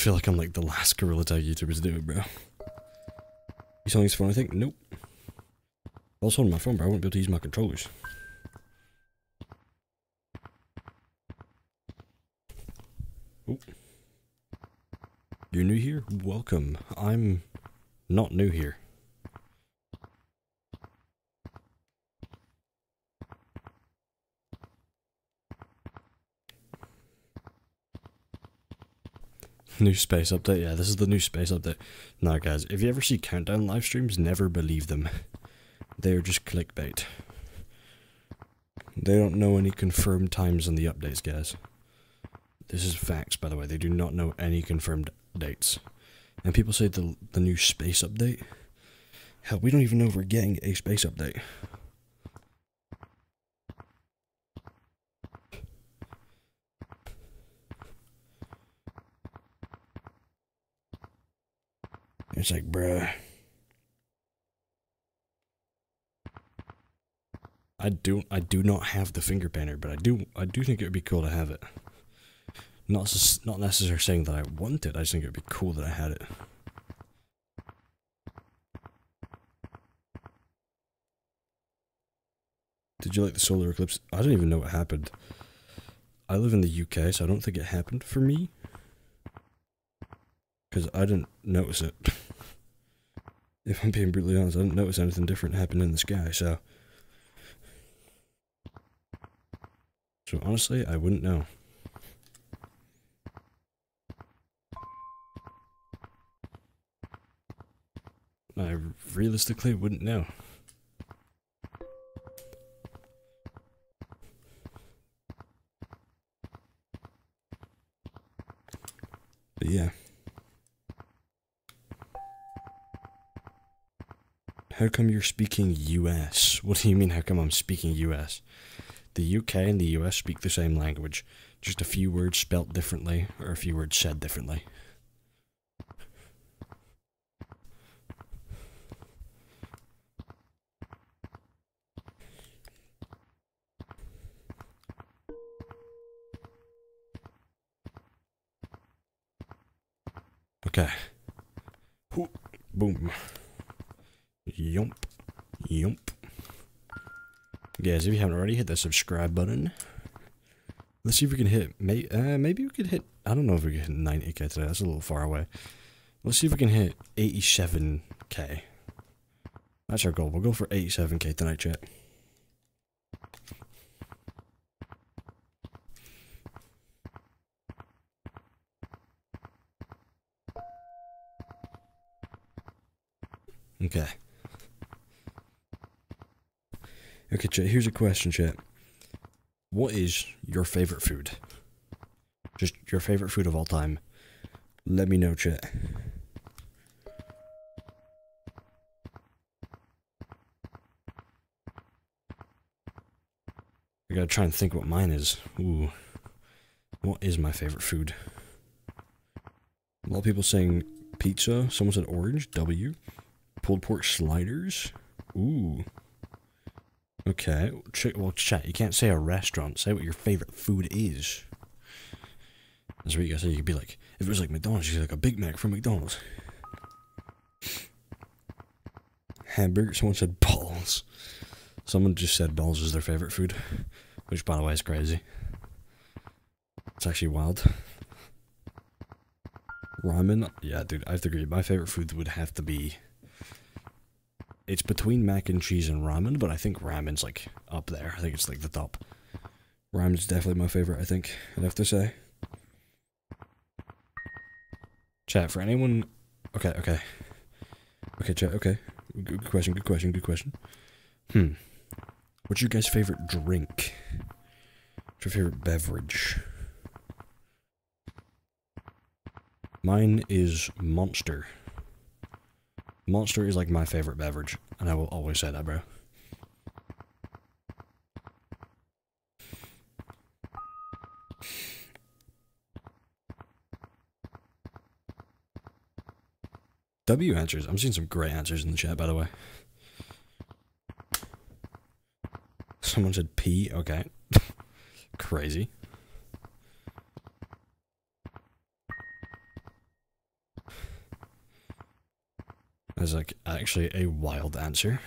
I feel like I'm like the last Gorilla Tag YouTubers to do it, bro. You selling this phone, I think? Nope. Also on my phone, bro, I won't be able to use my controllers. Oh. You're new here? Welcome. I'm not new here. Space update. Yeah, this is the new space update. Now, guys, if you ever see countdown live streams, never believe them. They are just clickbait. They don't know any confirmed times on the updates, guys. This is facts, by the way. They do not know any confirmed dates. And people say the the new space update. Hell, we don't even know if we're getting a space update. It's like, bruh. I do I do not have the finger painter, but I do I do think it would be cool to have it. Not not necessarily saying that I want it. I just think it would be cool that I had it. Did you like the solar eclipse? I don't even know what happened. I live in the UK, so I don't think it happened for me. Because I didn't notice it. if I'm being brutally honest, I didn't notice anything different happen in the sky, so. So honestly, I wouldn't know. I realistically wouldn't know. But yeah. How come you're speaking US? What do you mean, how come I'm speaking US? The UK and the US speak the same language, just a few words spelt differently, or a few words said differently. Okay. Hoo- Boom. Yump. Yump. If you haven't already, hit that subscribe button. Let's see if we can hit. May, uh, maybe we could hit. I don't know if we can hit 90k today. That's a little far away. Let's see if we can hit 87k. That's our goal. We'll go for 87k tonight, chat. Okay. Okay, chat. Here's a question, chat. What is your favorite food? Just your favorite food of all time. Let me know, chat. I gotta try and think what mine is. Ooh. What is my favorite food? A lot of people saying pizza. Someone said orange. W. Pulled pork sliders. Ooh. Okay. Well, chat. You can't say a restaurant. Say what your favorite food is. That's what you gotta say. You could be like, if it was like McDonald's, you'd be like a Big Mac from McDonald's. Hamburger. Someone said balls. Someone just said balls is their favorite food, which, by the way, is crazy. It's actually wild. Ramen. Yeah, dude, I have to agree. My favorite food would have to be. It's between mac and cheese and ramen, but I think ramen's like up there. I think it's like the top. Ramen's definitely my favorite, I think, I'd have to say. Chat, for anyone. Okay, okay. Okay, chat, okay. Good question, good question, good question. Hmm. What's your guys' favorite drink? What's your favorite beverage? Mine is Monster. Monster is like my favorite beverage, and I will always say that, bro. W answers. I'm seeing some great answers in the chat, by the way. Someone said P. Okay. Crazy. That's like actually a wild answer.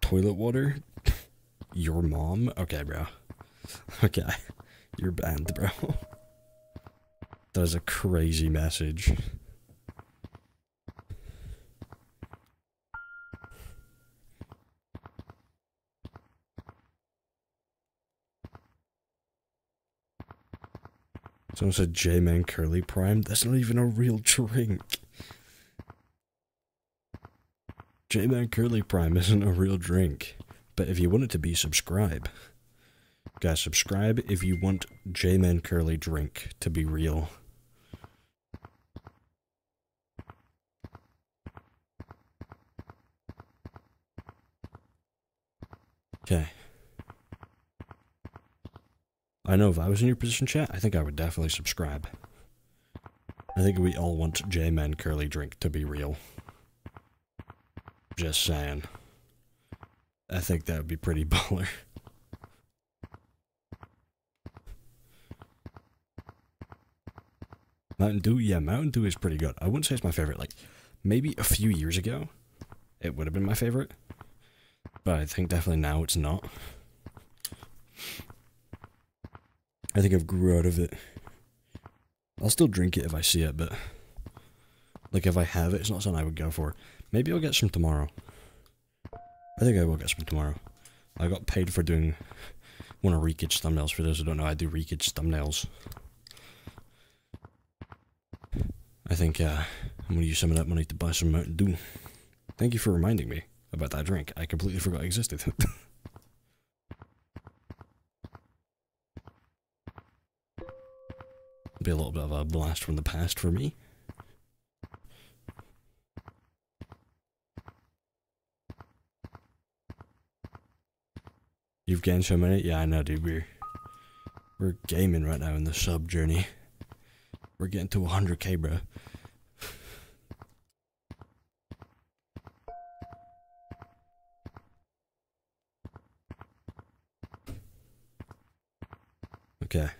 Toilet water? Your mom? Okay, bro. Okay. You're banned, bro. That is a crazy message. Someone said J-Man Curly Prime. That's not even a real drink. J-Man Curly Prime isn't a real drink. But if you want it to be, subscribe. Guys, subscribe if you want J-Man Curly drink to be real. Okay. I know if I was in your position, chat, I think I would definitely subscribe. I think we all want J-Man Curly Drink to be real. Just saying. I think that would be pretty baller. Mountain Dew, yeah, Mountain Dew is pretty good. I wouldn't say it's my favorite. Like, maybe a few years ago, it would have been my favorite. But I think definitely now it's not. I think I've grew out of it. I'll still drink it if I see it, but like if I have it, it's not something I would go for. Maybe I'll get some tomorrow. I think I will get some tomorrow. I got paid for doing one of Reekage thumbnails. For those who don't know, I do Reekage thumbnails. I think uh, I'm gonna use some of that money to buy some Mountain Dew. Thank you for reminding me about that drink. I completely forgot it existed. Be a little bit of a blast from the past for me. You've gained so many? Yeah, I know, dude. We're we're gaming right now in the sub journey. We're getting to 100k, bro. Okay.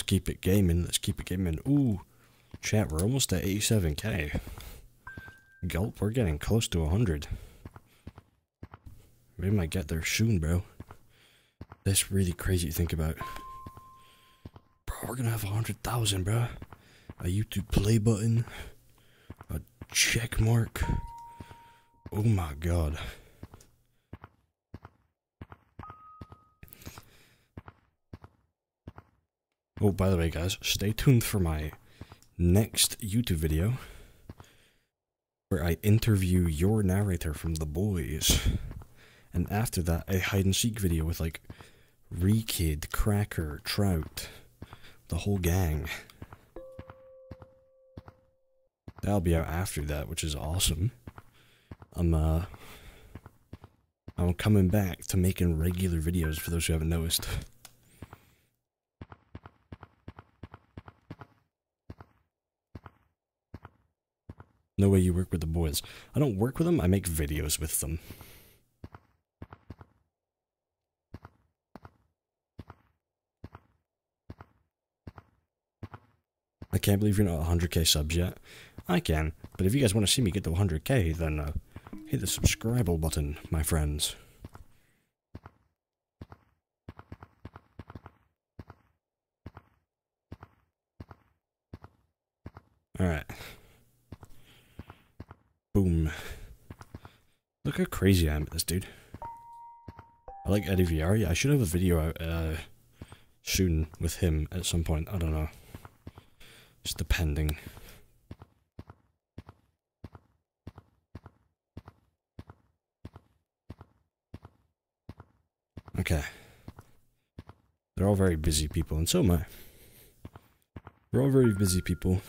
Let's keep it gaming. Let's keep it gaming. Ooh, chat, we're almost at 87k. Gulp, we're getting close to 100. We might get there soon, bro. That's really crazy to think about. Bro, we're gonna have 100,000, bro. A YouTube play button. A check mark. Oh my god. Oh, by the way, guys, stay tuned for my next YouTube video where I interview your narrator from The Boys. And after that, a hide and seek video with like Rekid, Cracker, Trout, the whole gang. That'll be out after that, which is awesome. I'm uh I'm coming back to making regular videos for those who haven't noticed. No way you work with the boys. I don't work with them, I make videos with them. I can't believe you're not 100k subs yet. I can, but if you guys want to see me get to 100k, then uh, hit the subscribe button, my friends. Alright. Boom. Look how crazy I am at this, dude. I like Eddie Viari. I should have a video out uh, soon with him at some point. I don't know. Just depending. Okay. They're all very busy people, and so am I. We're all very busy people.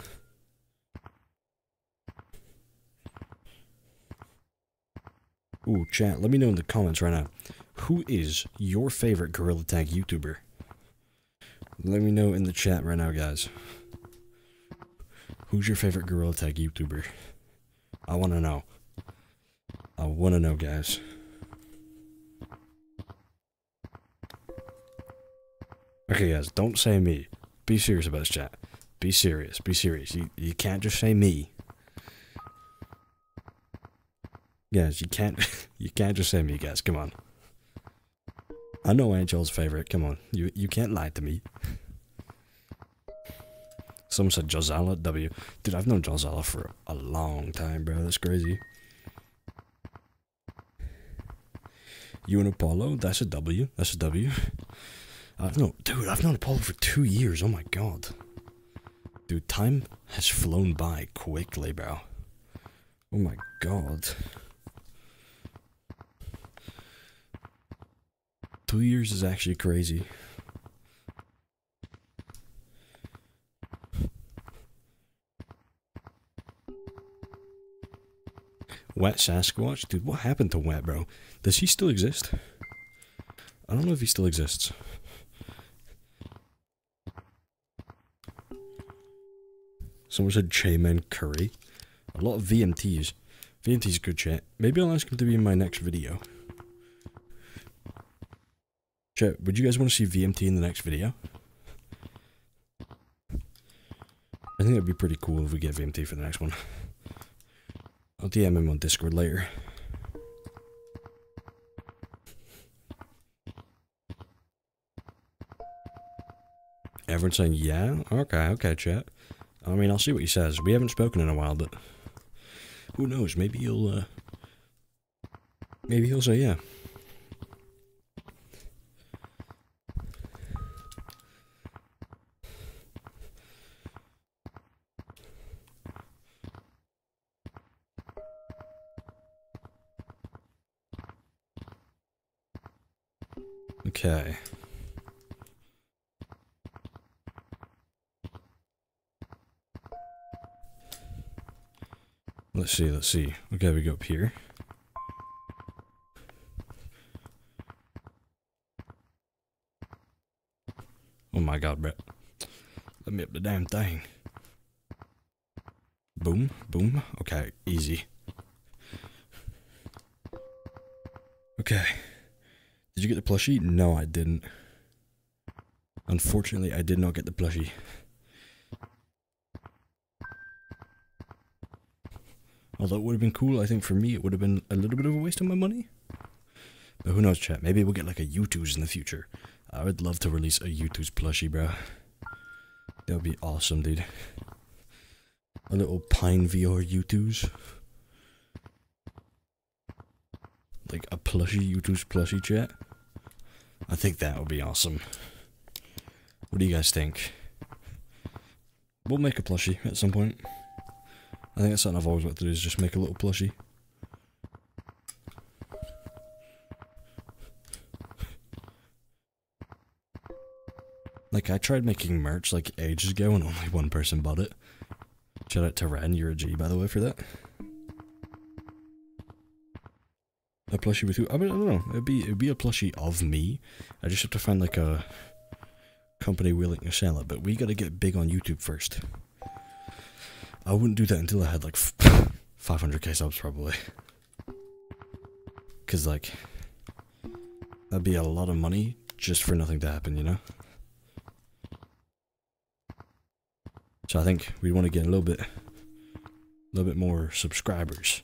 Ooh, chat, let me know in the comments right now. Who is your favorite Gorilla Tag YouTuber? Let me know in the chat right now, guys. Who's your favorite Gorilla Tag YouTuber? I want to know. I want to know, guys. Okay, guys, don't say me. Be serious about this chat. Be serious. Be serious. You, you can't just say me. Guys, you can't you can't just say me, guys. Come on. I know I ain't y'all's favorite. Come on. You you can't lie to me. Someone said Jozala W. Dude, I've known Jozala for a long time, bro. That's crazy. You and Apollo? That's a W. That's a W. I've known, dude, I've known Apollo for two years. Oh my god. Dude, time has flown by quickly, bro. Oh my god. Two years is actually crazy. Wet Sasquatch? Dude, what happened to Wet, bro? Does he still exist? I don't know if he still exists. Someone said J-Man Curry. A lot of VMTs. VMT's good chat. Maybe I'll ask him to be in my next video. Chat, would you guys want to see VMT in the next video? I think it'd be pretty cool if we get VMT for the next one. I'll DM him on Discord later. Everyone's saying yeah? Okay, okay, chat. I mean, I'll see what he says. We haven't spoken in a while, but who knows? Maybe he'll, uh, maybe he'll say yeah. Okay. Let's see, let's see. Okay, we go up here. Oh my god, Brett. Let me up the damn thing. Boom, boom. Okay, easy. Okay. Did you get the plushie? No, I didn't. Unfortunately, I did not get the plushie. Although it would have been cool, I think for me it would have been a little bit of a waste of my money. But who knows, chat? Maybe we'll get like a U2's in the future. I would love to release a U2's plushie, bro. That would be awesome, dude. A little Pine VR U2's. Like a plushie U2's plushie, chat. I think that would be awesome. What do you guys think? We'll make a plushie at some point. I think that's something I've always wanted to do is just make a little plushie. Like I tried making merch like ages ago and only one person bought it. Shout out to Ren, you're a G by the way for that. A plushie with who? I, mean, I don't know. It'd be it'd be a plushie of me. I just have to find like a company willing to sell it, but we gotta get big on YouTube first. I wouldn't do that until I had like 500k subs probably. Cause like that'd be a lot of money just for nothing to happen, you know. So I think we want to get a little bit, a little bit more subscribers,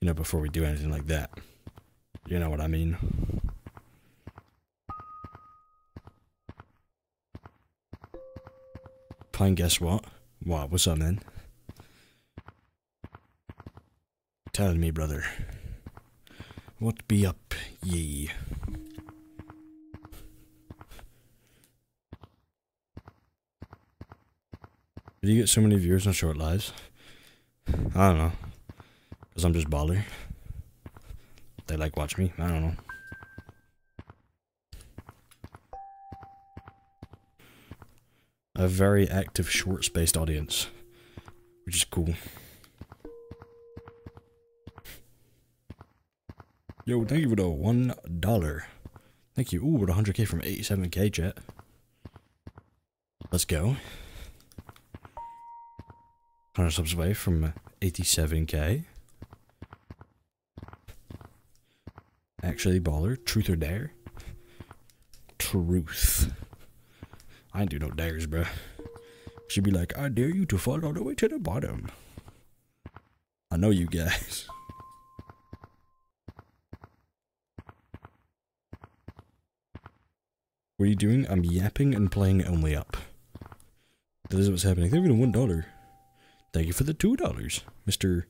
you know, before we do anything like that. You know what I mean? Pine, guess what? What? What's up, man? Tell me, brother. What be up, ye? Do you get so many viewers on short lives? I don't know. Because I'm just baller. They like watch me. I don't know. A very active short spaced audience. Which is cool. Yo, thank you for the one dollar. Thank you. Ooh, with 100k from 87k, chat. Let's go. 100 subs away from 87k. Actually, baller. Truth or dare? Truth. I ain't do no dares, bruh. She'd be like, I dare you to fall all the way to the bottom. I know you guys. What are you doing? I'm yapping and playing only up. That is what's happening. They're one dollar. Thank you for the two dollars, Mister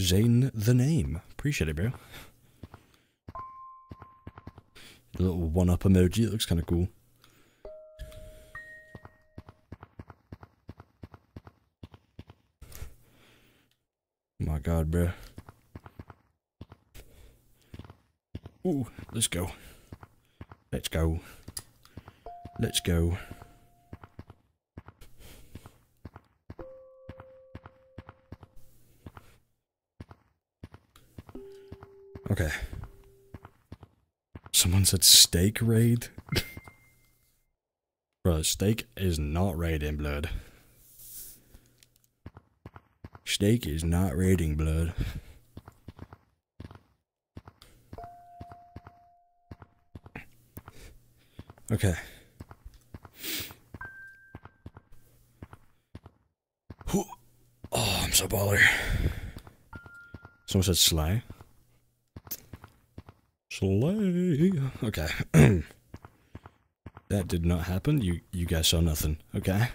Zane. The name. Appreciate it, bro. A little one up emoji. It looks kind of cool. My God, bro. Ooh, let's go. Let's go. Let's go. Okay. Someone said steak raid. Bro, steak is not raiding blood. Steak is not raiding blood. Okay. Whew. Oh, I'm so baller. Someone said slay. Slay. Okay. that did not happen. You you guys saw nothing. Okay.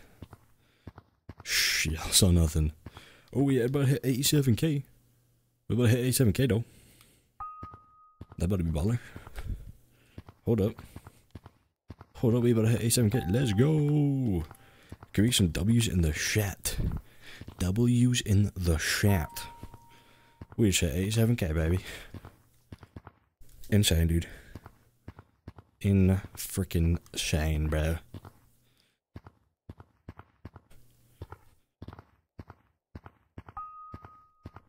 Shh, y'all saw nothing. Oh yeah, about hit 87k. We about hit 87k though. That better be baller. Hold up. Hold up, we about hit 87k. Let's go. Can we get some W's in the chat? W's in the chat. We hit 87k, baby. Insane, dude. In freaking shane, bro.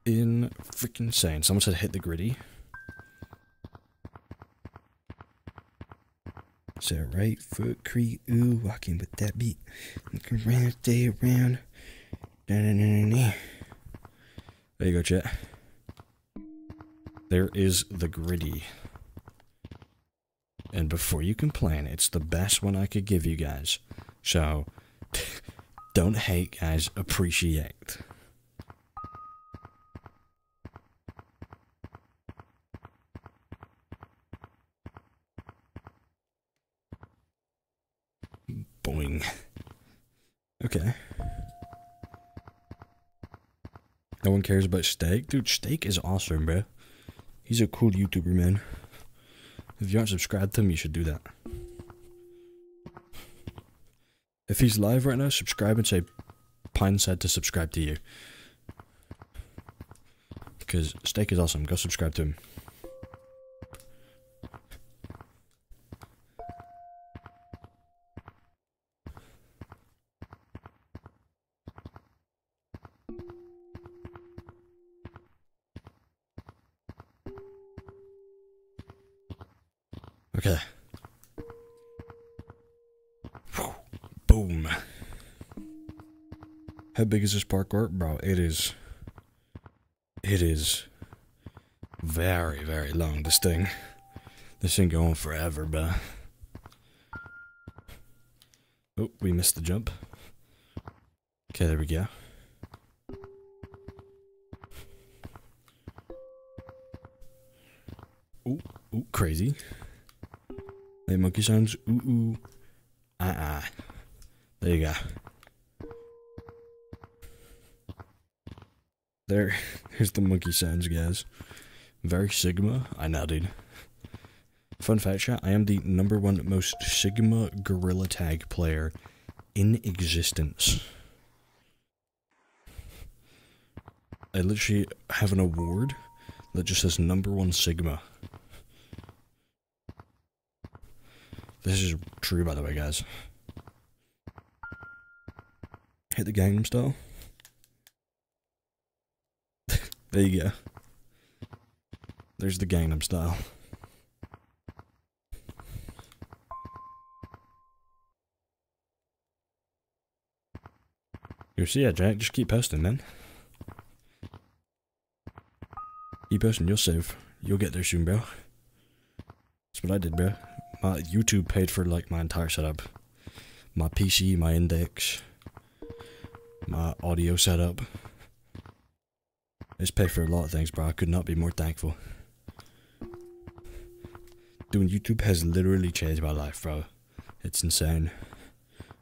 In freaking insane. Someone said hit the gritty. So right foot creep, ooh, walking with that beat. Looking around, stay around. There you go, chat. There is the gritty. And before you complain, it's the best one I could give you guys. So, don't hate, guys. Appreciate. Boing. Okay. No one cares about Steak? Dude, Steak is awesome, bro. He's a cool YouTuber, man. If you aren't subscribed to him, you should do that. If he's live right now, subscribe and say Pine said to subscribe to you. Because Steak is awesome. Go subscribe to him. Okay. Whew. Boom. This parkour? Bro, it is. It is. Very, very long, this thing. This thing going forever, bro. Oh, we missed the jump. Okay, there we go. Ooh, ooh, crazy. Hey, monkey sounds. Ooh, ooh. Ah, ah. There you go. There, here's the monkey sounds, guys. Very Sigma. I nodded. Fun fact, chat. I am the number one most Sigma Gorilla Tag player in existence. I literally have an award that just says number one Sigma. This is true, by the way, guys. Hit the Gangnam Style. There you go. There's the Gangnam Style. You see, yeah, Jack. Just keep posting, man. Keep posting. You'll save. You'll get there soon, bro. That's what I did, bro. My YouTube paid for like my entire setup. My PC, my index, my audio setup. It's paid for a lot of things, bro. I could not be more thankful. Doing YouTube has literally changed my life, bro. It's insane.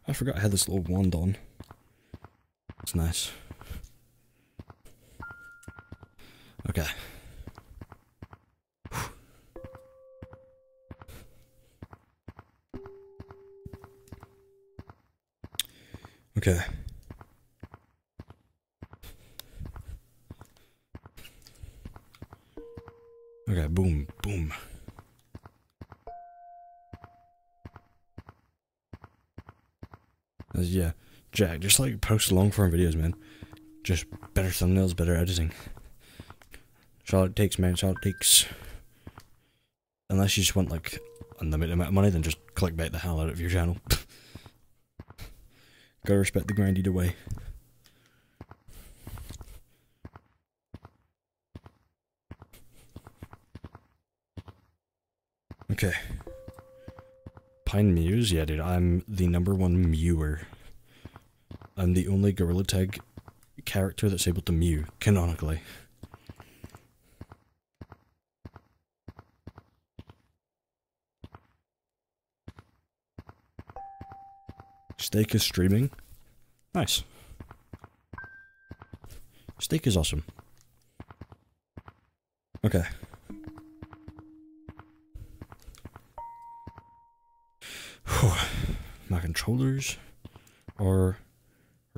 I forgot I had this little wand on. It's nice. Okay. Okay. Okay, boom, boom. Uh, yeah, Jack, just like post long form videos, man. Just better thumbnails, better editing. That's all it takes, man. That's all it takes. Unless you just want like unlimited amount of money, then just clickbait the hell out of your channel. Gotta respect the grind either way. Okay. Pine Muse? Yeah, dude, I'm the number one mewer. I'm the only Gorilla Tag character that's able to mew, canonically. Steak is streaming. Nice. Steak is awesome. Okay. Controllers are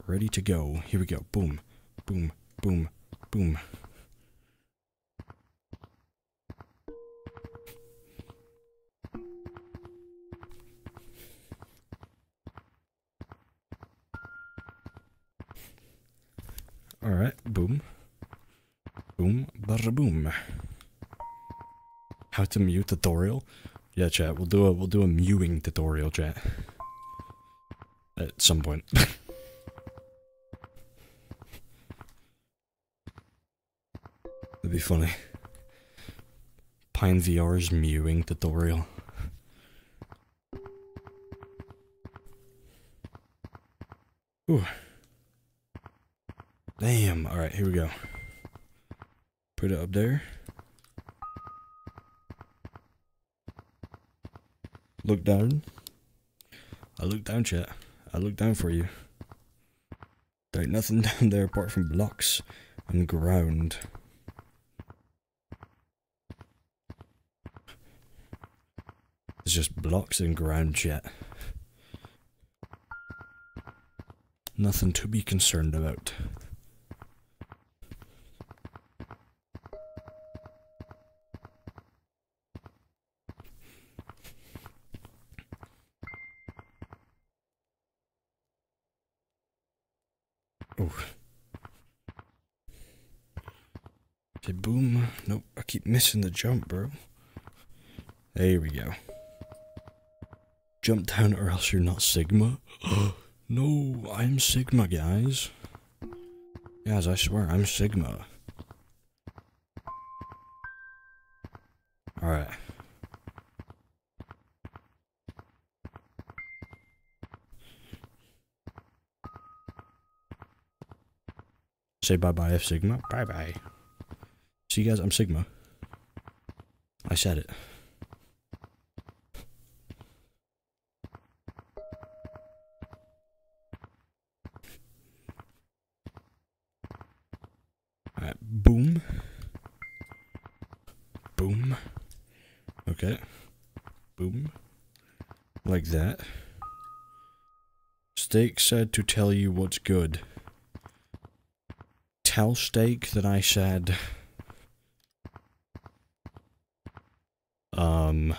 ready to go. Here we go. Boom, boom, boom, boom. Alright, boom. Boom, bada boom. How to mute tutorial? Yeah, chat. We'll do a we'll do a mewing tutorial, chat. At some point. That'd be funny. Pine VR's mewing tutorial. Ooh. Damn. Alright, here we go. Put it up there. Look down. I look down, chat. I look down for you. There ain't nothing down there apart from blocks and ground. It's just blocks and ground, chat. Nothing to be concerned about. Oh. Say boom. Nope, I keep missing the jump, bro. There we go. Jump down or else you're not Sigma. no, I'm Sigma, guys. Guys, I swear, I'm Sigma. Alright. Say bye bye, F Sigma. Bye bye. See you guys, I'm Sigma. I said it. Alright, boom. Boom. Okay. Boom. Like that. Steak said to tell you what's good. Tell Steak that I said... Um...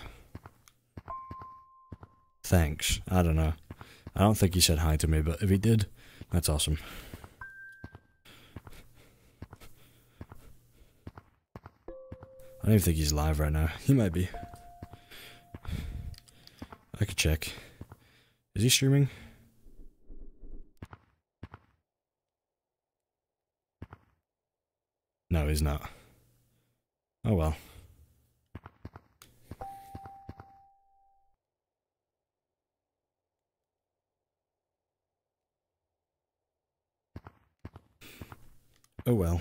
Thanks. I don't know. I don't think he said hi to me, but if he did, that's awesome. I don't even think he's live right now. He might be. I could check. Is he streaming? No, he's not. Oh well. Oh well.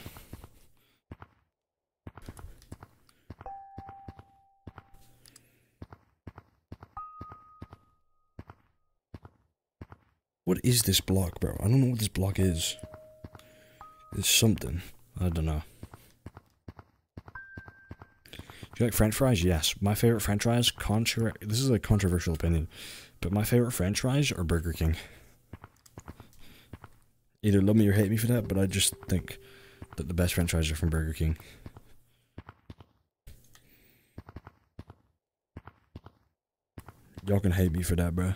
What is this block, bro? I don't know what this block is. It's something. I don't know. Do you like french fries? Yes. My favorite french fries, contra this is a controversial opinion, but my favorite french fries are Burger King either love me or hate me for that, but I just think that the best french fries are from Burger King. Y'all can hate me for that, bro.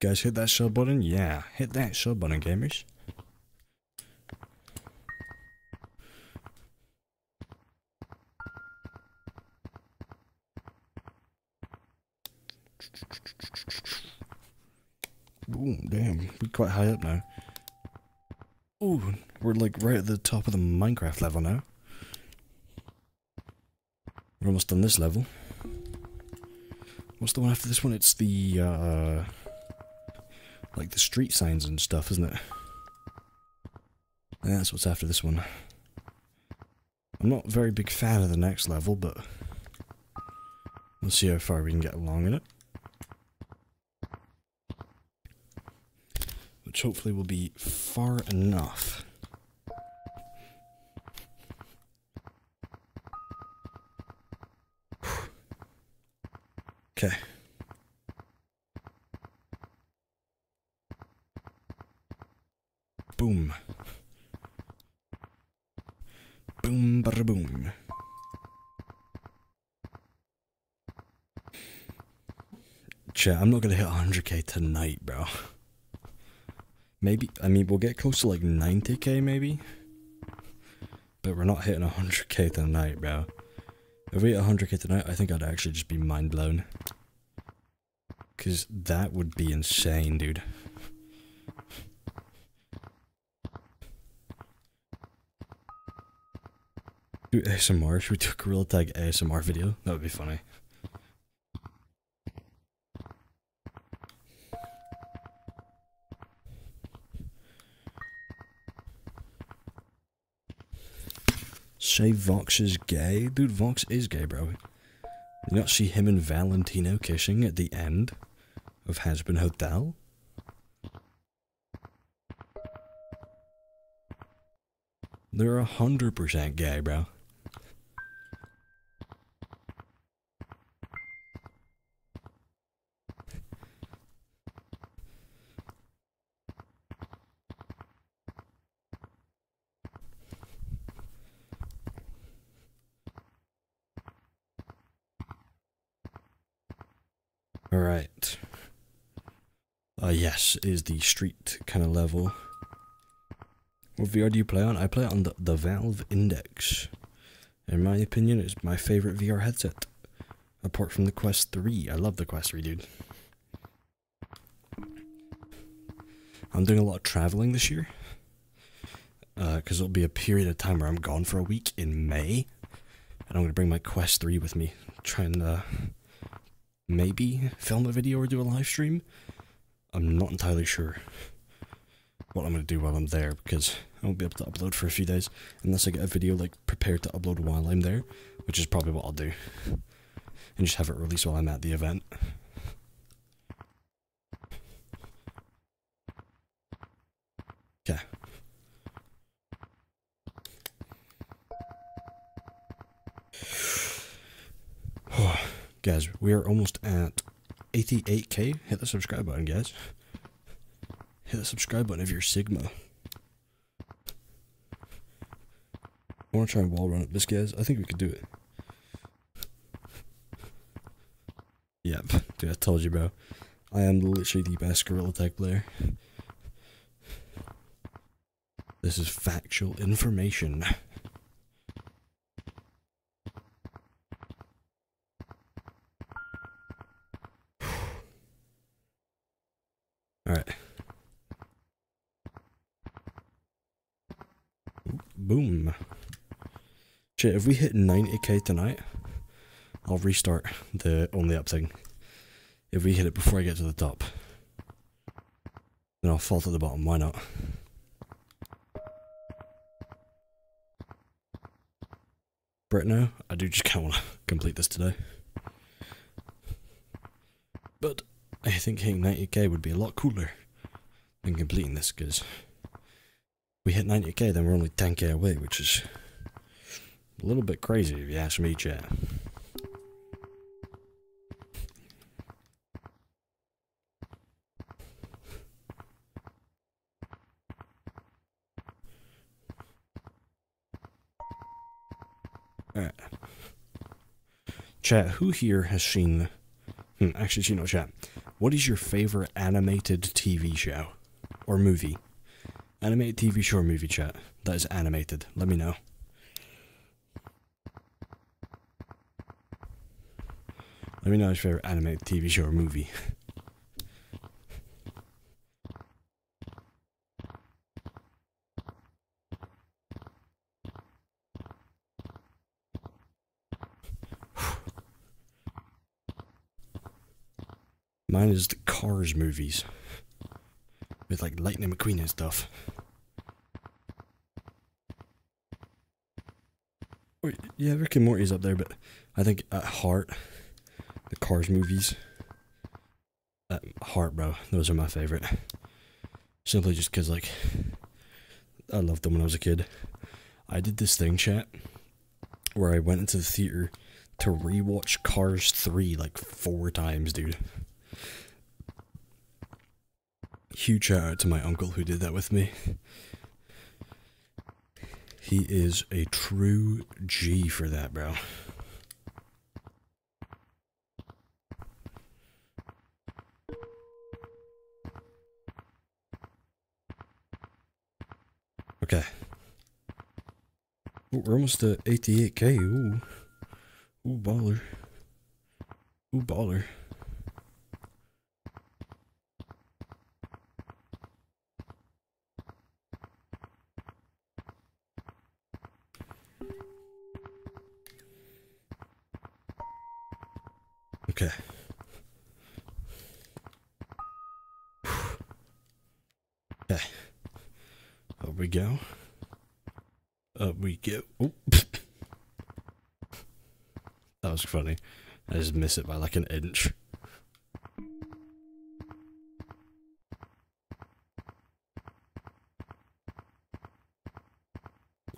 Guys, hit that sub button. Yeah, hit that sub button, gamers. High up now. Ooh, we're like right at the top of the Minecraft level now. We're almost done this level. What's the one after this one? It's the, uh... Like the street signs and stuff, isn't it? Yeah, that's what's after this one. I'm not a very big fan of the next level, but... We'll see how far we can get along in it. Hopefully will be far enough. Okay. Boom. Boom, bada boom. Chat, I'm not gonna hit 100k tonight, bro. Maybe, I mean, we'll get close to like 90k maybe. But we're not hitting 100k tonight, bro. If we hit 100k tonight, I think I'd actually just be mind blown. Because that would be insane, dude. Do ASMR? Should we do a Gorilla Tag ASMR video? That would be funny. Say Vox is gay? Dude, Vox is gay, bro. You not see him and Valentino kissing at the end of Hazbin Hotel? They're a hundred percent gay, bro. Alright. Uh, yes, is the street kind of level. What VR do you play on? I play on the, the Valve Index. In my opinion, it's my favorite VR headset. Apart from the Quest 3. I love the Quest 3, dude. I'm doing a lot of traveling this year. Because it'll be a period of time where I'm gone for a week in May. And I'm going to bring my Quest 3 with me. Try and, uh, maybe film a video or do a live stream. I'm not entirely sure what I'm going to do while I'm there because I won't be able to upload for a few days unless I get a video like prepared to upload while I'm there, which is probably what I'll do. And just have it released while I'm at the event. Okay. guys, we are almost at 88k. Hit the subscribe button, guys. Hit the subscribe button if you're Sigma. I want to try and wall run up this, guys. I think we could do it. Yep, dude, I told you, bro. I am literally the best Gorilla Tag player. This is factual information. Alright. Boom. Shit, if we hit 90k tonight, I'll restart the only up thing. If we hit it before I get to the top, then I'll fall to the bottom. Why not? Right now, I do just kind of want to complete this today. But I think hitting 90k would be a lot cooler than completing this because we hit 90k, then we're only 10k away, which is a little bit crazy if you ask me, chat. Alright. Chat, who here has seen. Hmm, actually, you know, chat. What is your favorite animated TV show or movie? Animated TV show or movie chat that is animated. Let me know. Let me know your favorite animated TV show or movie. Mine is the Cars movies. With like Lightning McQueen and stuff. Oh, yeah, Rick and Morty's up there, but I think at heart, the Cars movies. At heart, bro, those are my favorite. Simply just because, like, I loved them when I was a kid. I did this thing, chat, where I went into the theater to rewatch Cars 3 like four times, dude. Huge shout out to my uncle who did that with me. He is a true G for that, bro. Okay. Ooh, we're almost at 88k. Ooh. Ooh, baller. Ooh, baller. Okay. Okay. Up we go. Up we go. Oop. that was funny. I just miss it by like an inch.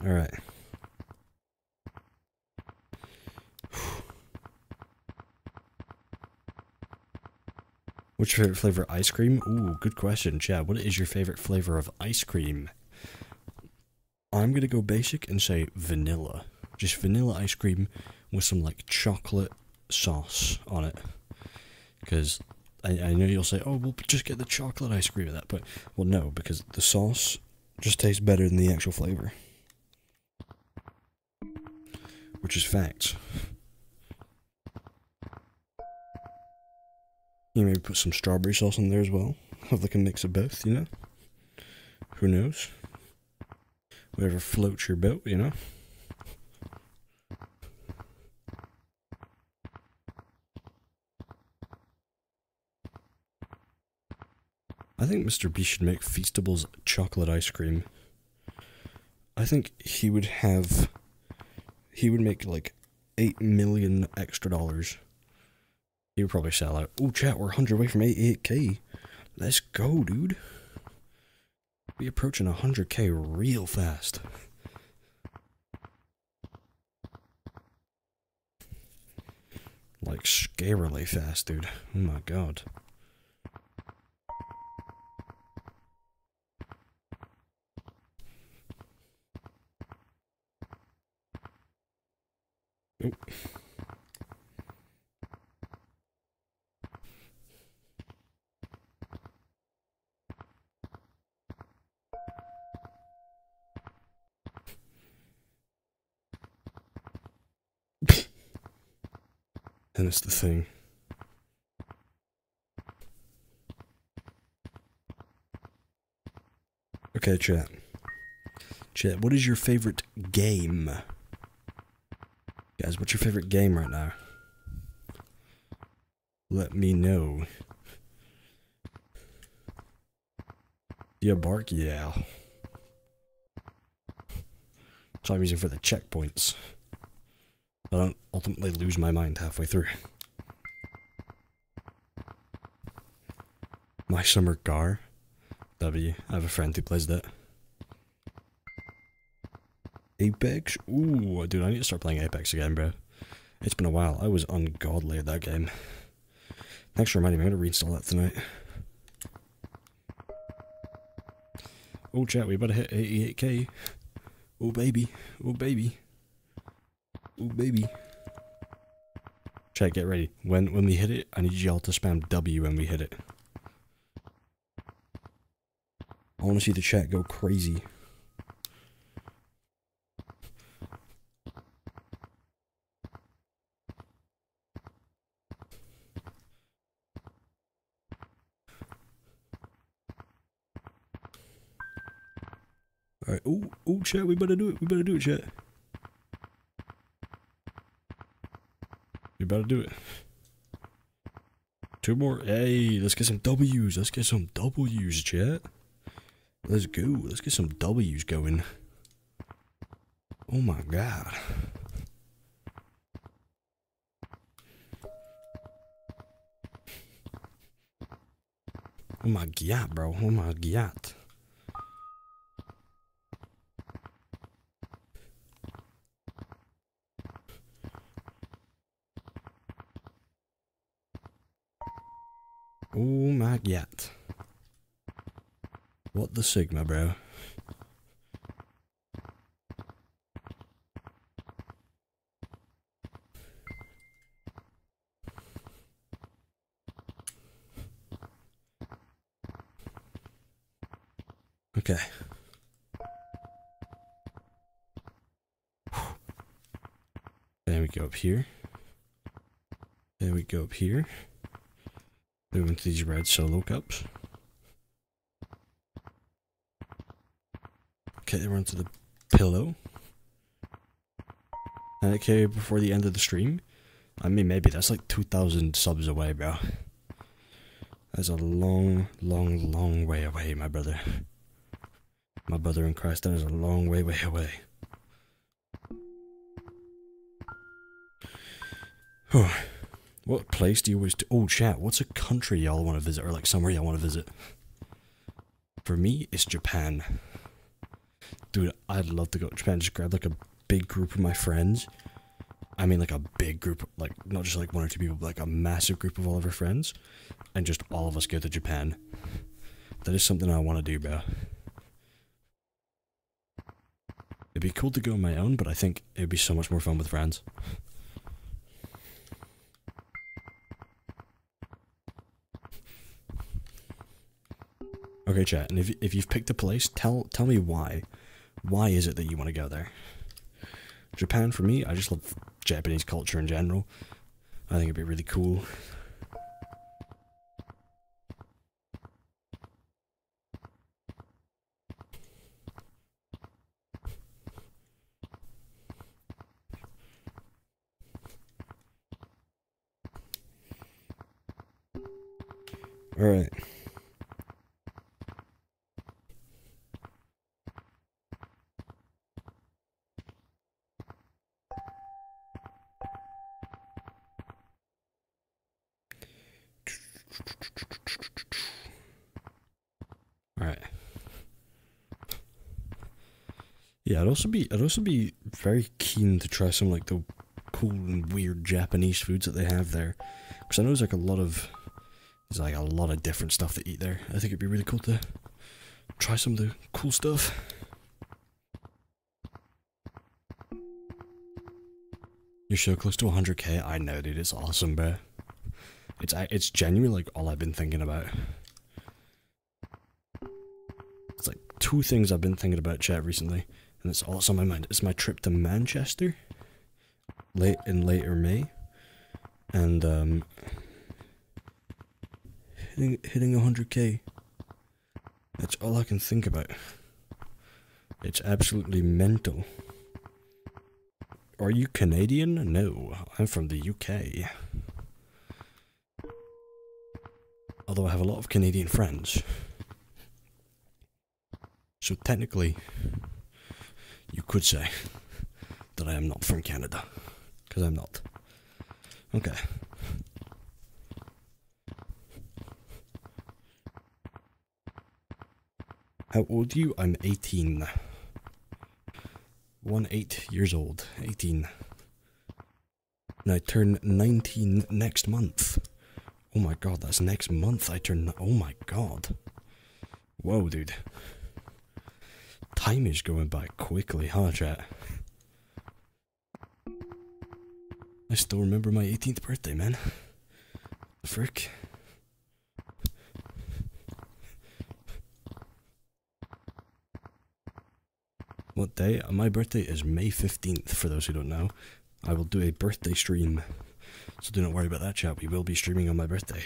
Alright. What's your favorite flavor of ice cream? Ooh, good question, Chad. What is your favorite flavor of ice cream? I'm gonna go basic and say vanilla. Just vanilla ice cream with some like chocolate sauce on it. Because I, I know you'll say, oh, well, just get the chocolate ice cream with that. But, well, no, because the sauce just tastes better than the actual flavor. Which is facts. You maybe put some strawberry sauce in there as well. Have like a mix of both, you know? Who knows? Whatever floats your boat, you know? I think Mr. B should make Feastables chocolate ice cream. I think he would have. He would make like 8 million extra dollars. He would probably sell out. Oh, chat, we're 100 away from 88k. Let's go, dude. Be approaching 100k real fast. Like, scarily fast, dude. Oh my god. And it's the thing. Okay, chat. Chat, what is your favorite game? Guys, what's your favorite game right now? Let me know. Yeah, bark? Yeah. So I'm using for the checkpoints. I don't ultimately lose my mind halfway through. My Summer Car. W. I have a friend who plays that. Apex? Ooh, dude, I need to start playing Apex again, bro. It's been a while. I was ungodly at that game. Thanks for reminding me. I'm gonna reinstall that tonight. Oh, chat, we better hit 88k. Oh, baby. Oh, baby. Oh, baby. Chat, get ready. When when we hit it, I need y'all to spam W when we hit it. I want to see the chat go crazy. Alright, oh, oh, chat, we better do it, we better do it, chat. We better do it. Two more. Hey, let's get some W's. Let's get some W's, chat. Let's go. Let's get some W's going. Oh my god. Oh my god, bro. Oh my god. Oh my god. What the Sigma, bro? Okay. Then we go up here. Then we go up here. Move into these red solo cups. Okay, run to the pillow. And Okay, before the end of the stream. I mean, maybe that's like 2,000 subs away, bro. That's a long, long, long way away, my brother. My brother in Christ, that is a long way, way away. Whew. What place do you wish to? Oh, chat. What's a country y'all want to visit, or like somewhere y'all want to visit? For me, it's Japan. Dude, I'd love to go to Japan. Just grab like a big group of my friends. I mean, like a big group, like not just like one or two people, but like a massive group of all of our friends, and just all of us go to Japan. That is something I want to do, bro. It'd be cool to go on my own, but I think it'd be so much more fun with friends. Okay, chat. And if if you've picked a place, tell tell me why. Why is it that you want to go there? Japan for me, I just love Japanese culture in general. I think it'd be really cool. Alright. Yeah, I'd also be I'd also be very keen to try some like the cool and weird Japanese foods that they have there. Because I know there's like a lot of there's like a lot of different stuff to eat there. I think it'd be really cool to try some of the cool stuff. You're so close to 100k. I know, dude. It's awesome, bro. It's it's genuinely like all I've been thinking about. It's like two things I've been thinking about chat recently, and it's all on my mind. It's my trip to Manchester, late in later May, and um, hitting hitting 100k. That's all I can think about. It's absolutely mental. Are you Canadian? No, I'm from the UK. Although I have a lot of Canadian friends. So technically, you could say that I am not from Canada. Because I'm not. Okay. How old are you? I'm 18. One eight years old. 18. And I turn 19 next month. Oh my god, that's next month I turn. Oh my god. Whoa, dude. Time is going by quickly, huh, chat? I still remember my 18th birthday, man. The frick? What day? My birthday is May 15th, for those who don't know. I will do a birthday stream. So do not worry about that, chat. We will be streaming on my birthday.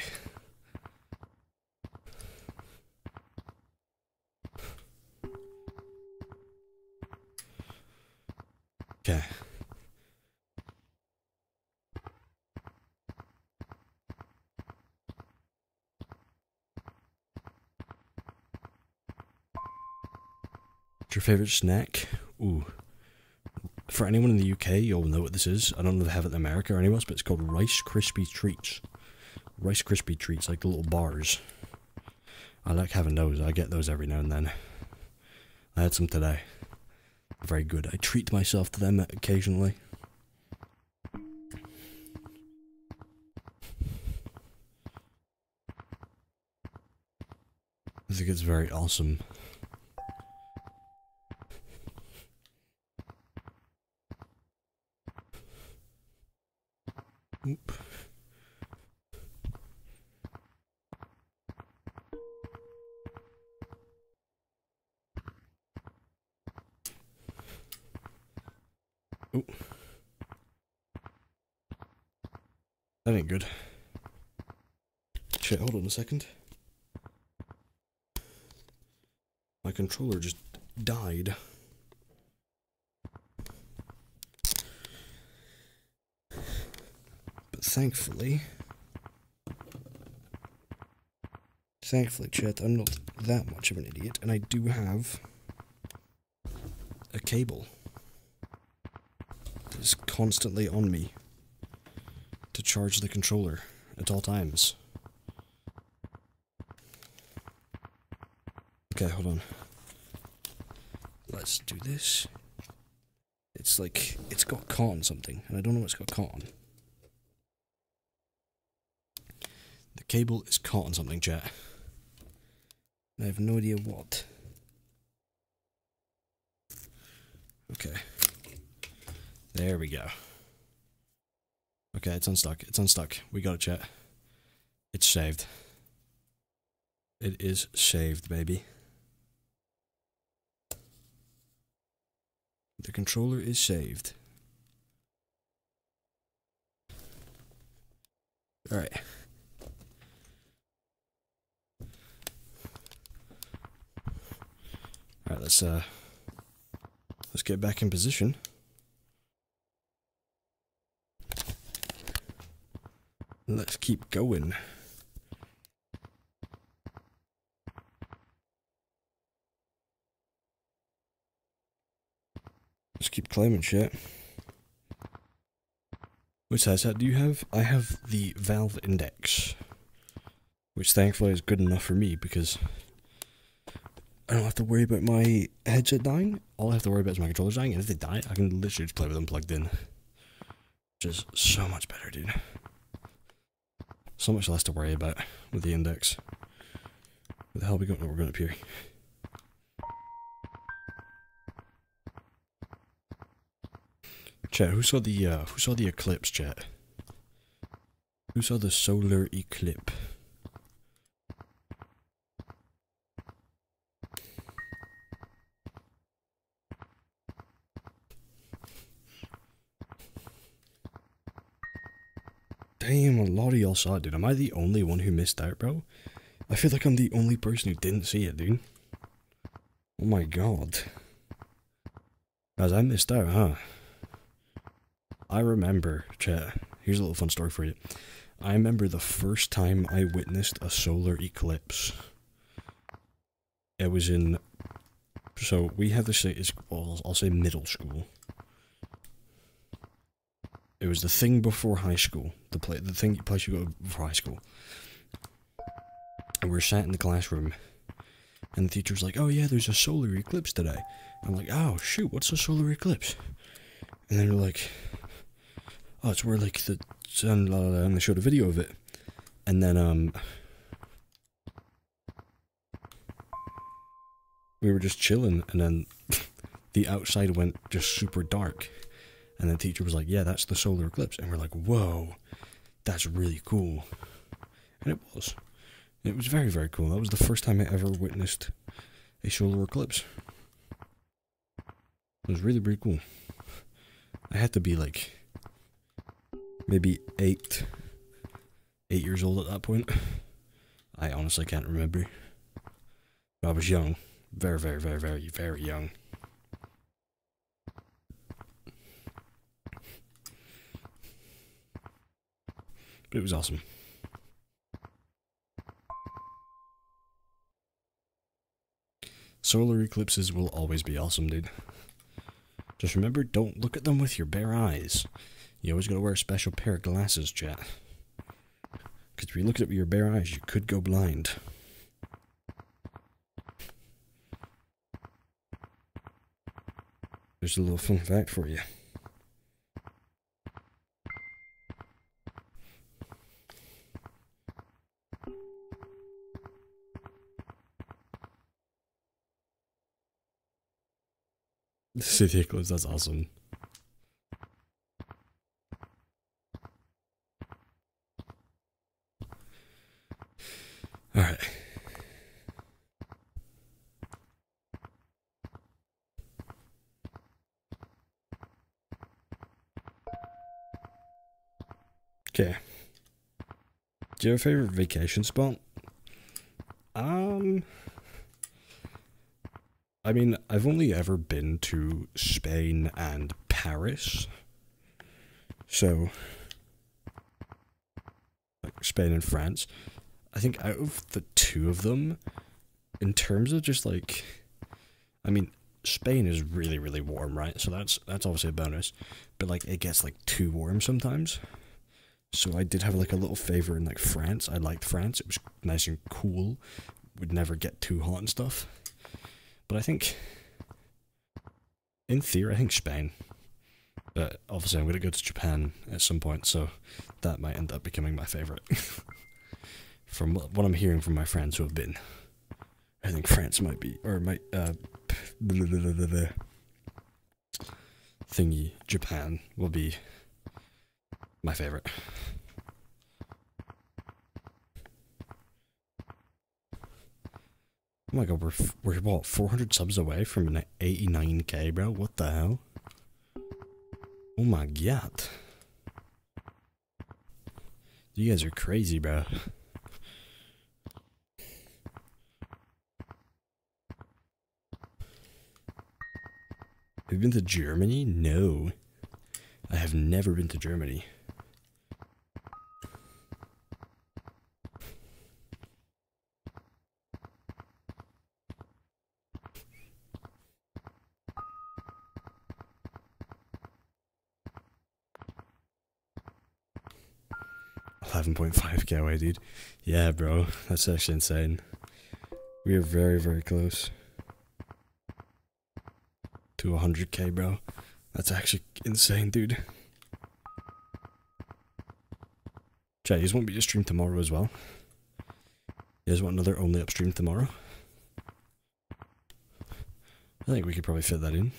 Okay. What's your favorite snack? Ooh. For anyone in the UK, you'll know what this is. I don't know if they have it in America or anywhere else, but it's called Rice Krispie Treats. Rice Krispie Treats, like little bars. I like having those. I get those every now and then. I had some today. Very good. I treat myself to them occasionally. I think it's very awesome. Oop. That ain't good. Shit, hold on a second. My controller just died. But thankfully, thankfully, chat, I'm not that much of an idiot, and I do have a cable that is constantly on me charge the controller at all times. Okay, hold on. Let's do this. It's like, it's got caught on something, and I don't know what's got caught on. The cable is caught on something, chat. I have no idea what. Okay. There we go. Okay, it's unstuck. It's unstuck. We got it, chat. It's saved. It is saved, baby. The controller is saved. Alright. Alright, let's uh let's get back in position. Let's keep going. Just keep climbing shit. Which that do you have I have the Valve Index. Which thankfully is good enough for me because I don't have to worry about my headset dying. All I have to worry about is my controllers dying, and if they die, I can literally just play with them plugged in. Which is so much better, dude. So much less to worry about with the index. Where the hell are we going? Oh, we're going up here. Chat, who saw the uh, who saw the eclipse, chat? Who saw the solar eclipse? Damn, a lot of y'all saw it, dude. Am I the only one who missed out, bro? I feel like I'm the only person who didn't see it, dude. Oh my god. Guys, I missed out, huh? I remember, chat. Here's a little fun story for you. I remember the first time I witnessed a solar eclipse. It was in. So we have this. It's well, I'll say middle school. It was the thing before high school. The play, the thing place you go before high school. And we are sat in the classroom, and the teacher's like, "Oh yeah, there's a solar eclipse today." I'm like, "Oh shoot, what's a solar eclipse?" And then they're like, "Oh, it's where like the sun," la, la, la, and they showed a video of it, and then um, we were just chilling, and then the outside went just super dark, And the teacher was like, yeah, that's the solar eclipse. And we're like, whoa, that's really cool. And it was. It was very, very cool. That was the first time I ever witnessed a solar eclipse. It was really, really cool. I had to be like maybe eight, eight years old at that point. I honestly can't remember. But I was young. Very, very, very, very, very young. But it was awesome. Solar eclipses will always be awesome, dude. Just remember, don't look at them with your bare eyes. You always gotta wear a special pair of glasses, chat. Because if you look at it with your bare eyes, you could go blind. There's a little fun fact for you. City Eclipse, that's awesome. Alright. Okay. Do you have a favorite vacation spot? Um. I mean, I've only ever been to Spain and Paris. So. Like Spain and France. I think out of the two of them, in terms of just like. I mean, Spain is really, really warm, right? So that's that's obviously a bonus. But like it gets like too warm sometimes. So I did have like a little favor in like France. I liked France. It was nice and cool. Would never get too hot and stuff. But I think in theory I think Spain. But obviously I'm gonna go to Japan at some point, so that might end up becoming my favorite. from what what I'm hearing from my friends who have been. I think France might be or might uh thingy Japan will be my favorite. Oh my god, we're we're what 400 subs away from an 89k, bro. What the hell? Oh my god. You guys are crazy, bro. Have you been to Germany? No. I have never been to Germany. Eleven point five k away, dude. Yeah, bro, that's actually insane. We are very, very close to 100k, bro. That's actually insane, dude. Chat, you want me to stream tomorrow as well? You guys want another only up stream tomorrow? I think we could probably fit that in.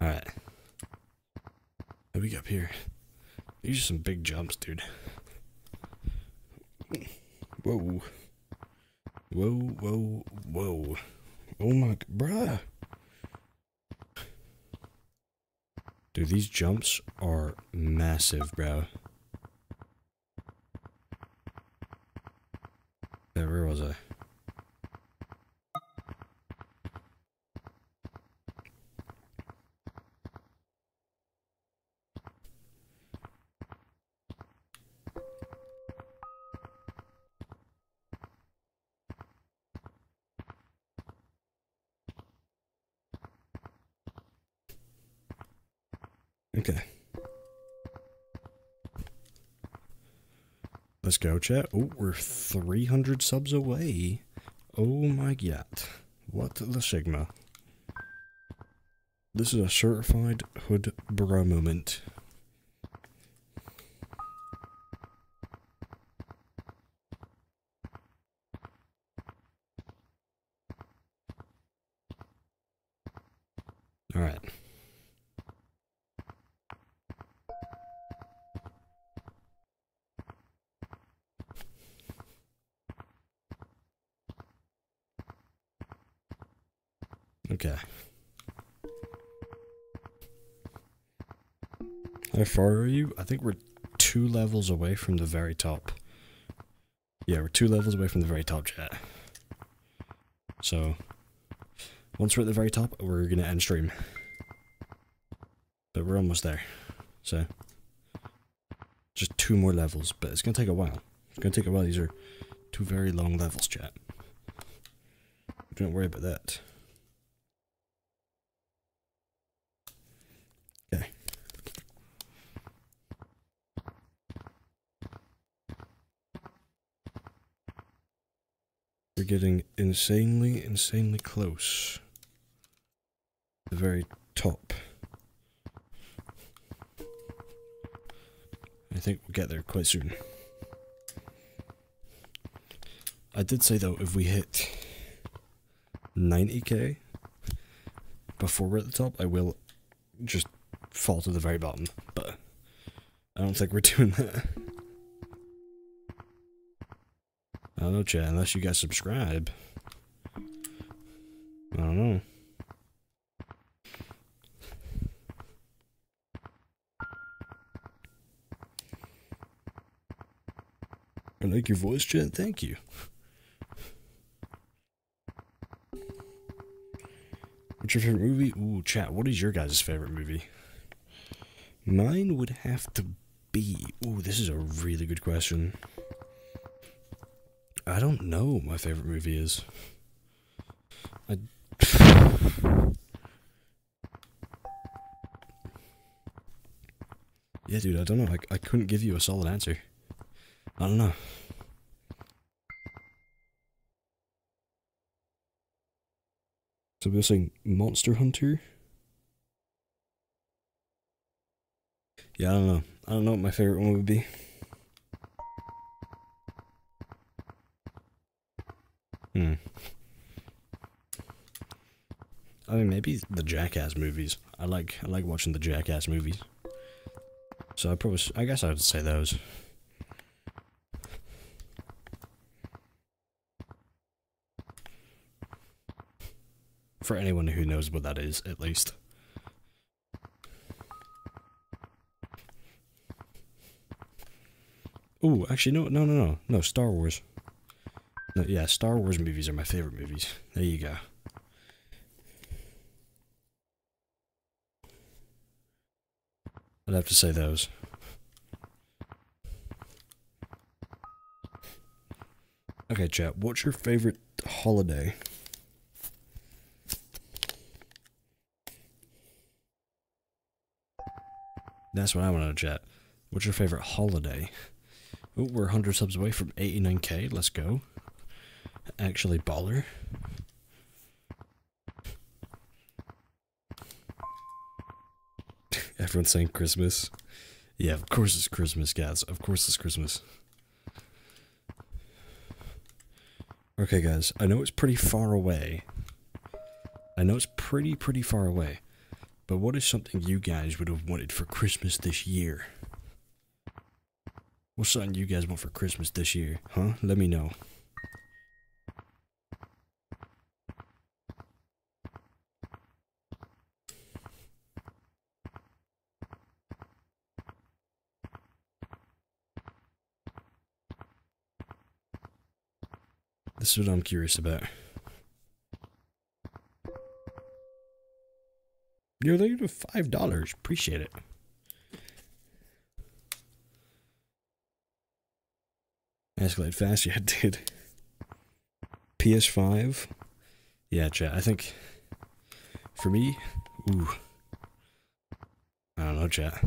Alright. What do we got up here? These are some big jumps, dude. Whoa. Whoa, whoa, whoa. Oh my, g- bruh. Dude, these jumps are massive, bro. Yeah, where was I? Okay. Let's go, chat. Oh, we're 300 subs away. Oh my god. What the Sigma? This is a certified hood bra moment. Alright. Okay. How far are you? I think we're two levels away from the very top. Yeah, we're two levels away from the very top chat. So, once we're at the very top, we're gonna end stream. But we're almost there. So, just two more levels, but it's gonna take a while. It's gonna take a while. These are two very long levels, chat. Don't worry about that. Okay. We're getting insanely, insanely close. The very top. I think we'll get there quite soon. I did say though, if we hit 90k before we're at the top, I will just fall to the very bottom, but I don't think we're doing that. I don't know, chat, unless you guys subscribe. I don't know. I like your voice, chat. Thank you. What's your favorite movie? Ooh, chat. What is your guys' favorite movie? Mine would have to be. Ooh, this is a really good question. I don't know my favorite movie is. I. yeah, dude, I don't know. I, I couldn't give you a solid answer. I don't know. So we're saying Monster Hunter? Yeah, I don't know. I don't know what my favorite one would be. Hmm. I mean, maybe the Jackass movies. I like I like watching the Jackass movies. So I probably I guess I would say those. For anyone who knows what that is, at least. Ooh, actually, no, no, no, no, no, Star Wars. No, yeah, Star Wars movies are my favorite movies. There you go. I'd have to say those. Okay, chat, what's your favorite holiday? That's what I want to chat. What's your favorite holiday? Oh, we're 100 subs away from 89k. Let's go. Actually, baller. Everyone's saying Christmas. Yeah, of course it's Christmas, guys. Of course it's Christmas. Okay, guys. I know it's pretty far away. I know it's pretty, pretty far away. But what is something you guys would have wanted for Christmas this year? What's something you guys want for Christmas this year? Huh? Let me know. This is what I'm curious about. You're there to five dollars. Appreciate it. Escalate fast, yeah, dude. PS5. Yeah, chat. I think for me, ooh. I don't know, chat.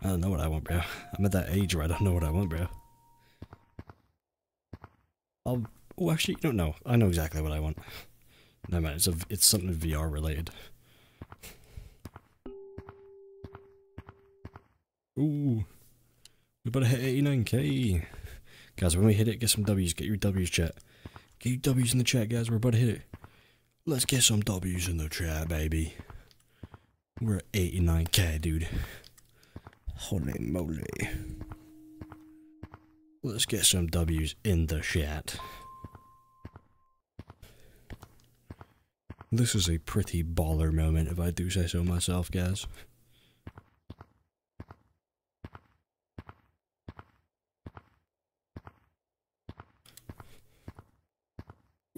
I don't know what I want, bro. I'm at that age where I don't know what I want, bro. I'll. Oh, actually, you don't know. I know exactly what I want. No man, it's a. It's something VR related. Ooh, we better hit 89k, guys. When we hit it, get some W's. Get your W's, chat. Get your W's in the chat, guys. We're about to hit it. Let's get some W's in the chat, baby. We're at 89k, dude. Holy moly. Let's get some W's in the chat. This is a pretty baller moment, if I do say so myself, guys.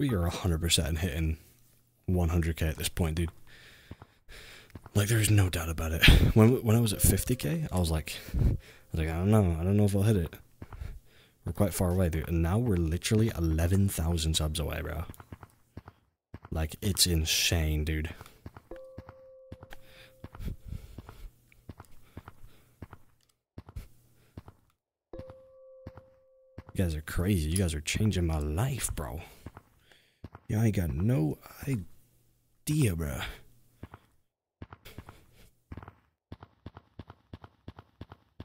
We are 100% hitting 100k at this point, dude. Like, there's no doubt about it. When when I was at 50k, I was like, I was like, I don't know, I don't know if I'll hit it. We're quite far away, dude. And now we're literally 11,000 subs away, bro. Like, it's insane, dude. You guys are crazy. You guys are changing my life, bro. Yeah, I got no idea, bro.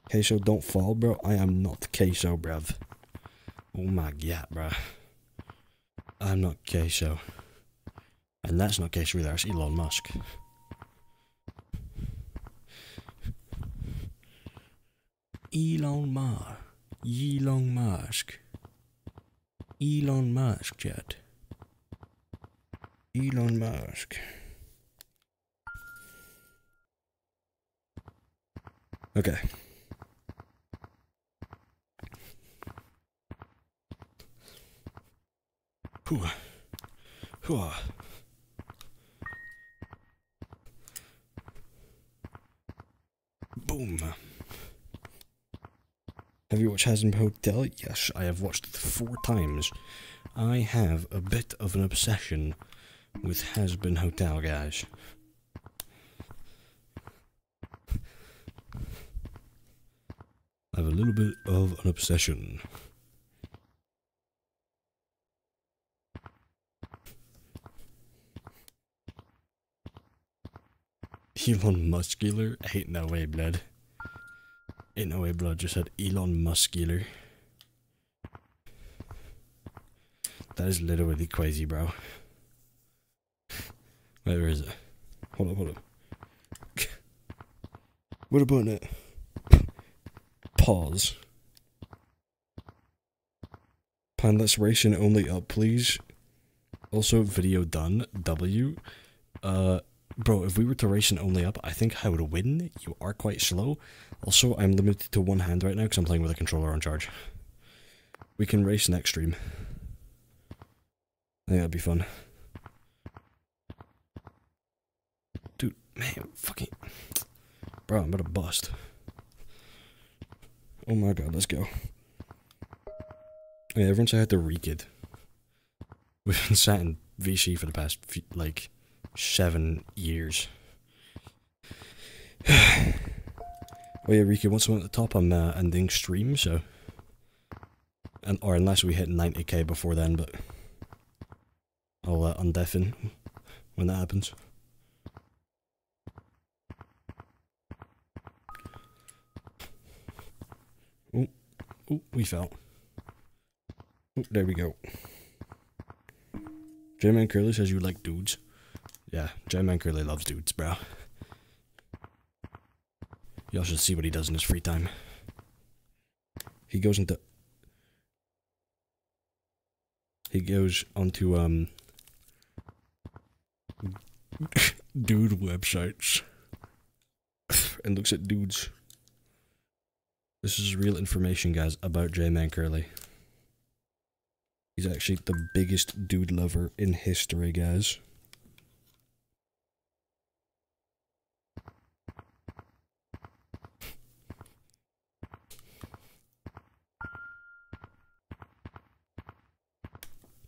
Queso, don't fall, bro. I am not queso, bruv. Oh my god, bro. I'm not queso. And that's not queso either, that's Elon Musk. Elon Musk. Elon Musk. Elon Musk, chat. Elon Musk. Okay. Hooah. Hooah. Boom. Have you watched Hazbin Hotel? Yes, I have watched it four times. I have a bit of an obsession with Hazbin Hotel, guys. I have a little bit of an obsession. Elon Muscular? Ain't no way, blood. Ain't no way, blood. Just said Elon Muscular. That is literally crazy, bro. Where is it? Hold on, hold on. what about it? Pause. Panless ration only up, please. Also, video done. W. Uh, bro, if we were to ration only up, I think I would win. You are quite slow. Also, I'm limited to one hand right now because I'm playing with a controller on charge. We can race next stream. I think that'd be fun. Dude, man, fucking. Bro, I'm about to bust. Oh my god, let's go. Yeah, everyone say I had to rekid. We've been sat in VC for the past, few, like, seven years. oh yeah, Rika, once I'm at the top, I'm uh, ending stream, so... And, or unless we hit 90k before then, but... I'll uh, undeafen when that happens. Oh, oh, we fell. Oh, there we go. J-Man Curly says you like dudes. Yeah, J-Man Curly loves dudes, bro. Y'all should see what he does in his free time. He goes into... He goes onto, um... dude websites. and looks at dudes. This is real information, guys, about J-Man Curly. He's actually the biggest dude lover in history, guys.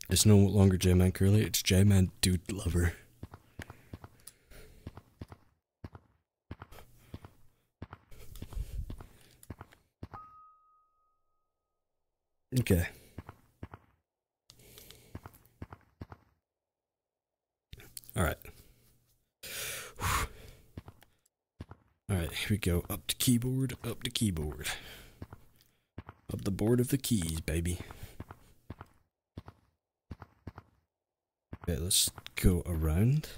It's no longer J-Man Curly, it's J-Man Dude Lover. Okay. All right. All right, here we go. Up to keyboard, up to keyboard. Up the board of the keys, baby. Okay, let's go around.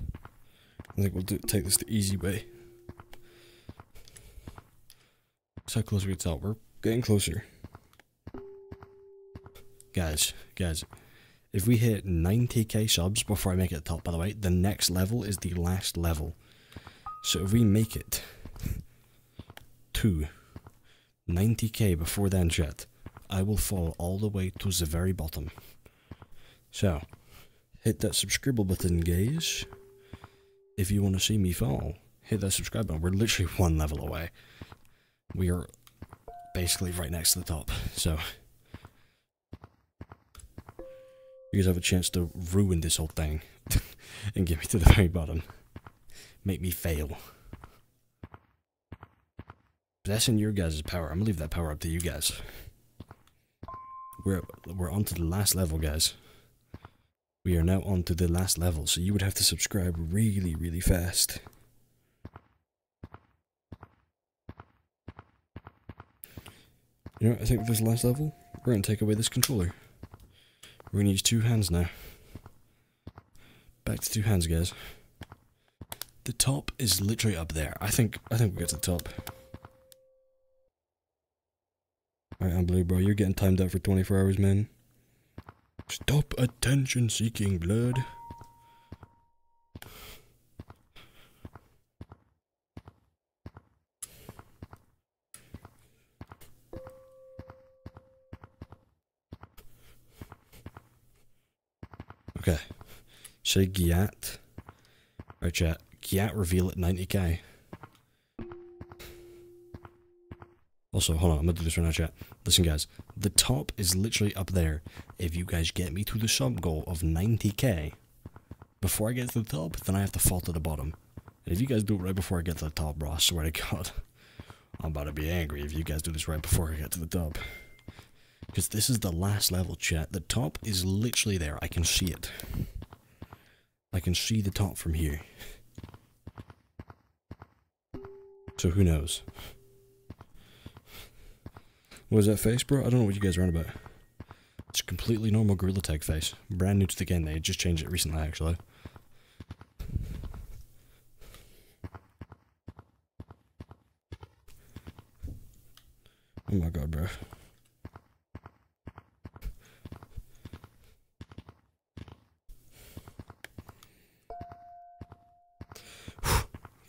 I think we'll do, take this the easy way. That's how close we tell We're getting closer. Guys, guys, if we hit 90k subs before I make it the top, by the way, the next level is the last level. So if we make it to 90k before then, chat, I will fall all the way to the very bottom. So, hit that subscribe button, guys. If you want to see me fall, hit that subscribe button. We're literally one level away. We are basically right next to the top. So, you guys have a chance to ruin this whole thing and get me to the very bottom. Make me fail. That's in your guys' power. I'm gonna leave that power up to you guys. We're we're on to the last level, guys. We are now on to the last level, so you would have to subscribe really, really fast. You know, I think this last level, we're gonna take away this controller. We're gonna use two hands now. Back to two hands, guys. The top is literally up there. I think I think we get to the top. Alright, I'm blue, bro. You're getting timed out for 24 hours, man. Stop attention seeking blood. Okay. Say Giat. Right, chat. Giat reveal at 90k. Also, hold on, I'm gonna do this right now, chat. Listen, guys, the top is literally up there. If you guys get me to the sub goal of 90k before I get to the top, then I have to fall to the bottom. And if you guys do it right before I get to the top, bro, I swear to God, I'm about to be angry if you guys do this right before I get to the top. Because this is the last level, chat. The top is literally there. I can see it. I can see the top from here. So who knows? What was that face, bro? I don't know what you guys are on about. It's a completely normal Gorilla Tag face. Brand new to the game. They just changed it recently, actually. Oh my god, bro.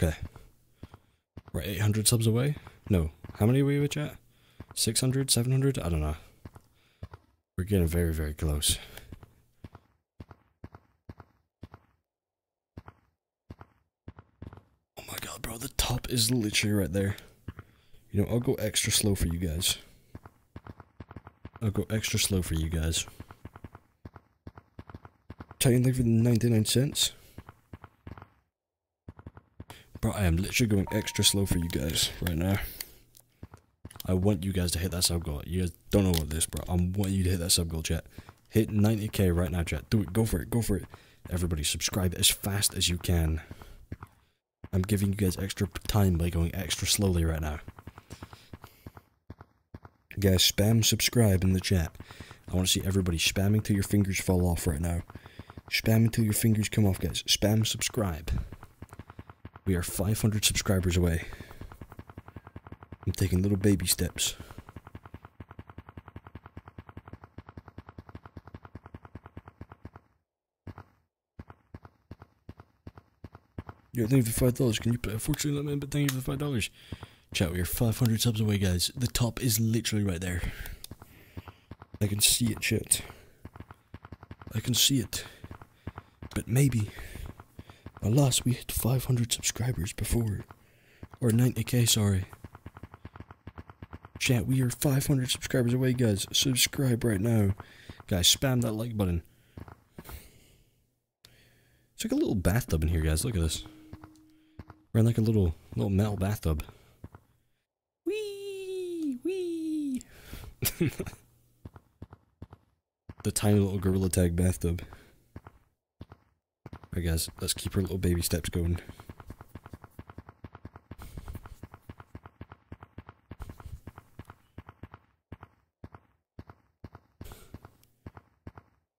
Okay. We're 800 subs away? No. How many are we with chat? 600, 700? I don't know. We're getting very, very close. Oh my god, bro, the top is literally right there. You know, I'll go extra slow for you guys. I'll go extra slow for you guys. Titan thing for 99 cents. Bro, I am literally going extra slow for you guys right now. I want you guys to hit that sub goal. You guys don't know what this, bro. I want you to hit that sub goal, chat. Hit 90k right now, chat. Do it. Go for it. Go for it. Everybody, subscribe as fast as you can. I'm giving you guys extra time by going extra slowly right now. Guys, spam subscribe in the chat. I want to see everybody spamming till your fingers fall off right now. Spam until your fingers come off, guys. Spam subscribe. We are 500 subscribers away. I'm taking little baby steps. Yo, thank you for five dollars. Can you put unfortunately let me but thank you for five dollars. Chat, we are five hundred subs away, guys. The top is literally right there. I can see it, chat. I can see it. But maybe alas we hit five hundred subscribers before. Or ninety K, sorry. Chat, we are 500 subscribers away, guys. Subscribe right now. Guys, spam that like button. It's like a little bathtub in here, guys. Look at this. We're in like a little little metal bathtub. Wee wee. the tiny little gorilla tag bathtub. Alright guys, let's keep our little baby steps going.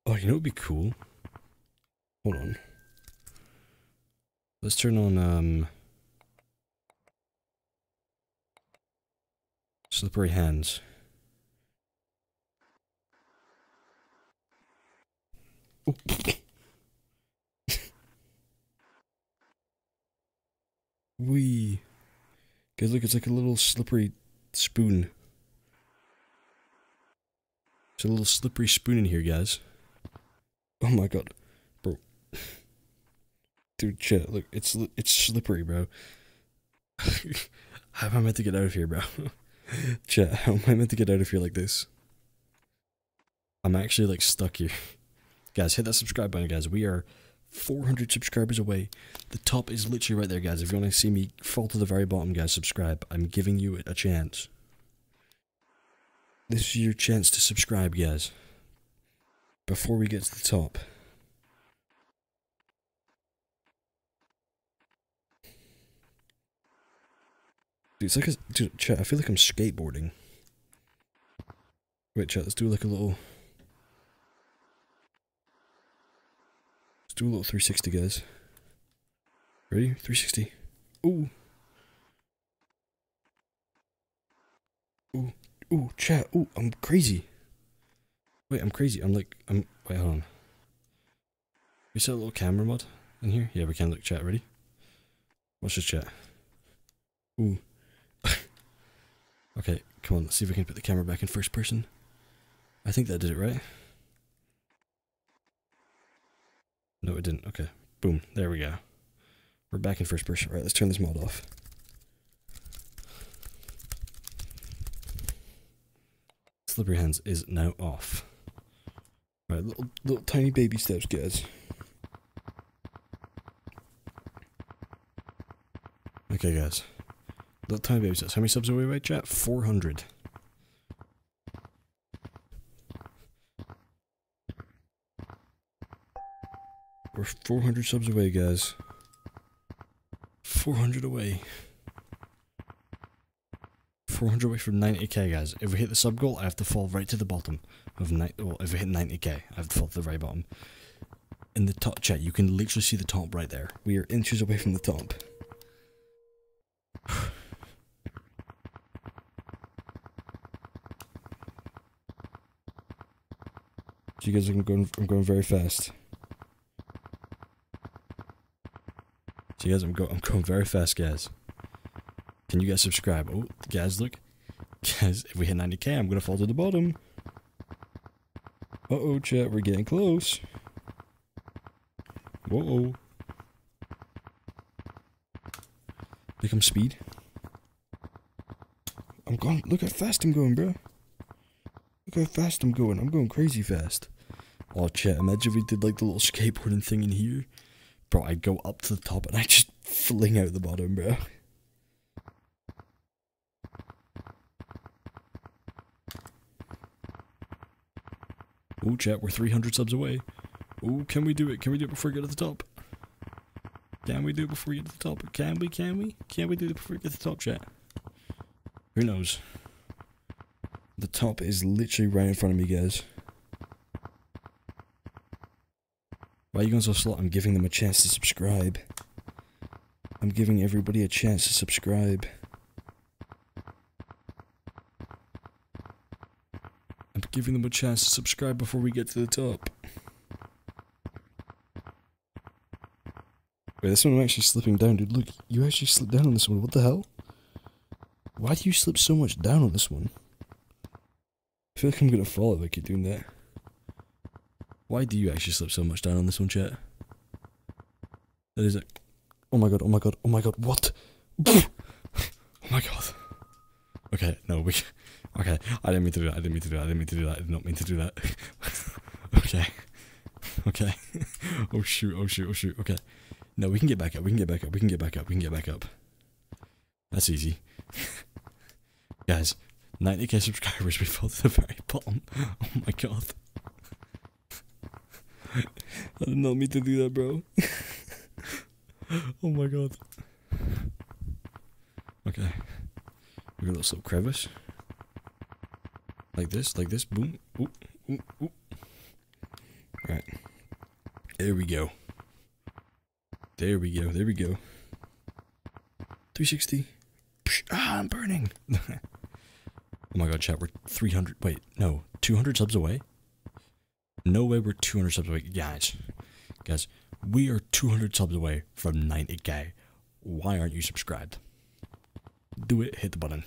Oh, you know it would be cool? Hold on. Let's turn on, um... Slippery hands. Look, it's like a little slippery spoon. It's a little slippery spoon in here, guys. Oh my god. Bro. Dude, chat, look, it's it's slippery, bro. how am I meant to get out of here, bro? chat, how am I meant to get out of here like this? I'm actually like stuck here. Guys, hit that subscribe button, guys. We are 400 subscribers away. The top is literally right there, guys. If you want to see me fall to the very bottom, guys, subscribe. I'm giving you a chance. This is your chance to subscribe, guys. Before we get to the top. Dude, it's like a dude, chat. I feel like I'm skateboarding. Wait, chat. Let's do like a little. Do a little 360, guys. Ready? 360. Ooh. Ooh. Ooh, chat. Ooh, I'm crazy. Wait, I'm crazy. I'm like, I'm. Wait, hold on. We set a little camera mod in here? Yeah, we can look chat. Ready? Watch this chat. Ooh. okay, come on. Let's see if we can put the camera back in first person. I think that did it, right? No, it didn't. Okay. Boom. There we go. We're back in first person. All right, let's turn this mod off. Slippery Hands is now off. All right, little, little tiny baby steps, guys. Okay, guys. Little tiny baby steps. How many subs are we right, chat? 400. We're 400 subs away, guys. 400 away. 400 away from 90k, guys. If we hit the sub goal, I have to fall right to the bottom of 90. Well, if we hit 90k, I have to fall to the very bottom. In the top chat, you can literally see the top right there. We are inches away from the top. So you guys, I'm going. I'm going very fast. So guys, I'm go. I'm going very fast, guys. Can you guys subscribe? Oh, guys, look, guys. If we hit 90k, I'm gonna fall to the bottom. Uh oh, chat. We're getting close. Whoa. Become speed. I'm going. Look how fast I'm going, bro. Look how fast I'm going. I'm going crazy fast. Oh, chat. Imagine if we did like the little skateboarding thing in here. Bro, I'd go up to the top and I just fling out the bottom, bro. Oh, chat, we're 300 subs away. Oh, can we do it? Can we do it before we get to the top? Can we do it before we get to the top? Can we? Can we? Can we do it before we get to the top, chat? Who knows? The top is literally right in front of me, guys. You going so slow? I'm giving them a chance to subscribe. I'm giving everybody a chance to subscribe. I'm giving them a chance to subscribe before we get to the top. Wait, this one I'm actually slipping down, dude. Look, you actually slipped down on this one. What the hell? Why do you slip so much down on this one? I feel like I'm gonna fall if I keep doing that. Why do you actually slip so much down on this one, chat? That is it. Oh my god, oh my god, oh my god, what? oh my god. Okay, no, we. Okay, I didn't mean to do that, I didn't mean to do that, I didn't mean to do that, I did not mean to do that. okay. Okay. oh shoot, oh shoot, oh shoot, okay. No, we can get back up, we can get back up, we can get back up, we can get back up. That's easy. Guys, 90k subscribers, to the very bottom. Oh my god. I did not mean to do that, bro. oh my god. Okay. We got a little slope crevice. Like this, like this. Boom. Ooh, ooh, ooh. There we go. There we go. There we go. 360. Psh, ah, I'm burning. oh my god, chat. We're 300. Wait, no. 200 subs away? No way we're 200 subs away. Guys, guys, we are 200 subs away from 90k. Why aren't you subscribed? Do it. Hit the button.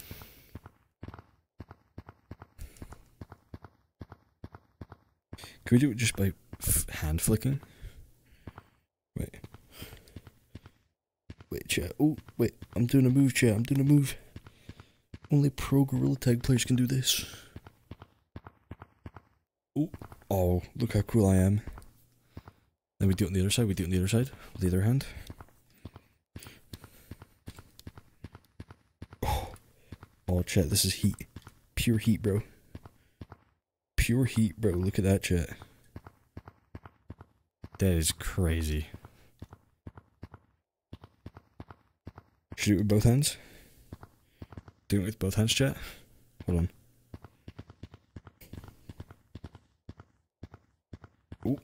Can we do it just by hand flicking? Wait. Wait, chat. Oh, wait. I'm doing a move, chat. I'm doing a move. Only pro Gorilla Tag players can do this. Oh, look how cool I am. Then we do it on the other side. We do it on the other side with the other hand. Oh, oh, chat. This is heat. Pure heat, bro. Pure heat, bro. Look at that, chat. That is crazy. Should do it with both hands? Do it with both hands, chat? Hold on. Ooh.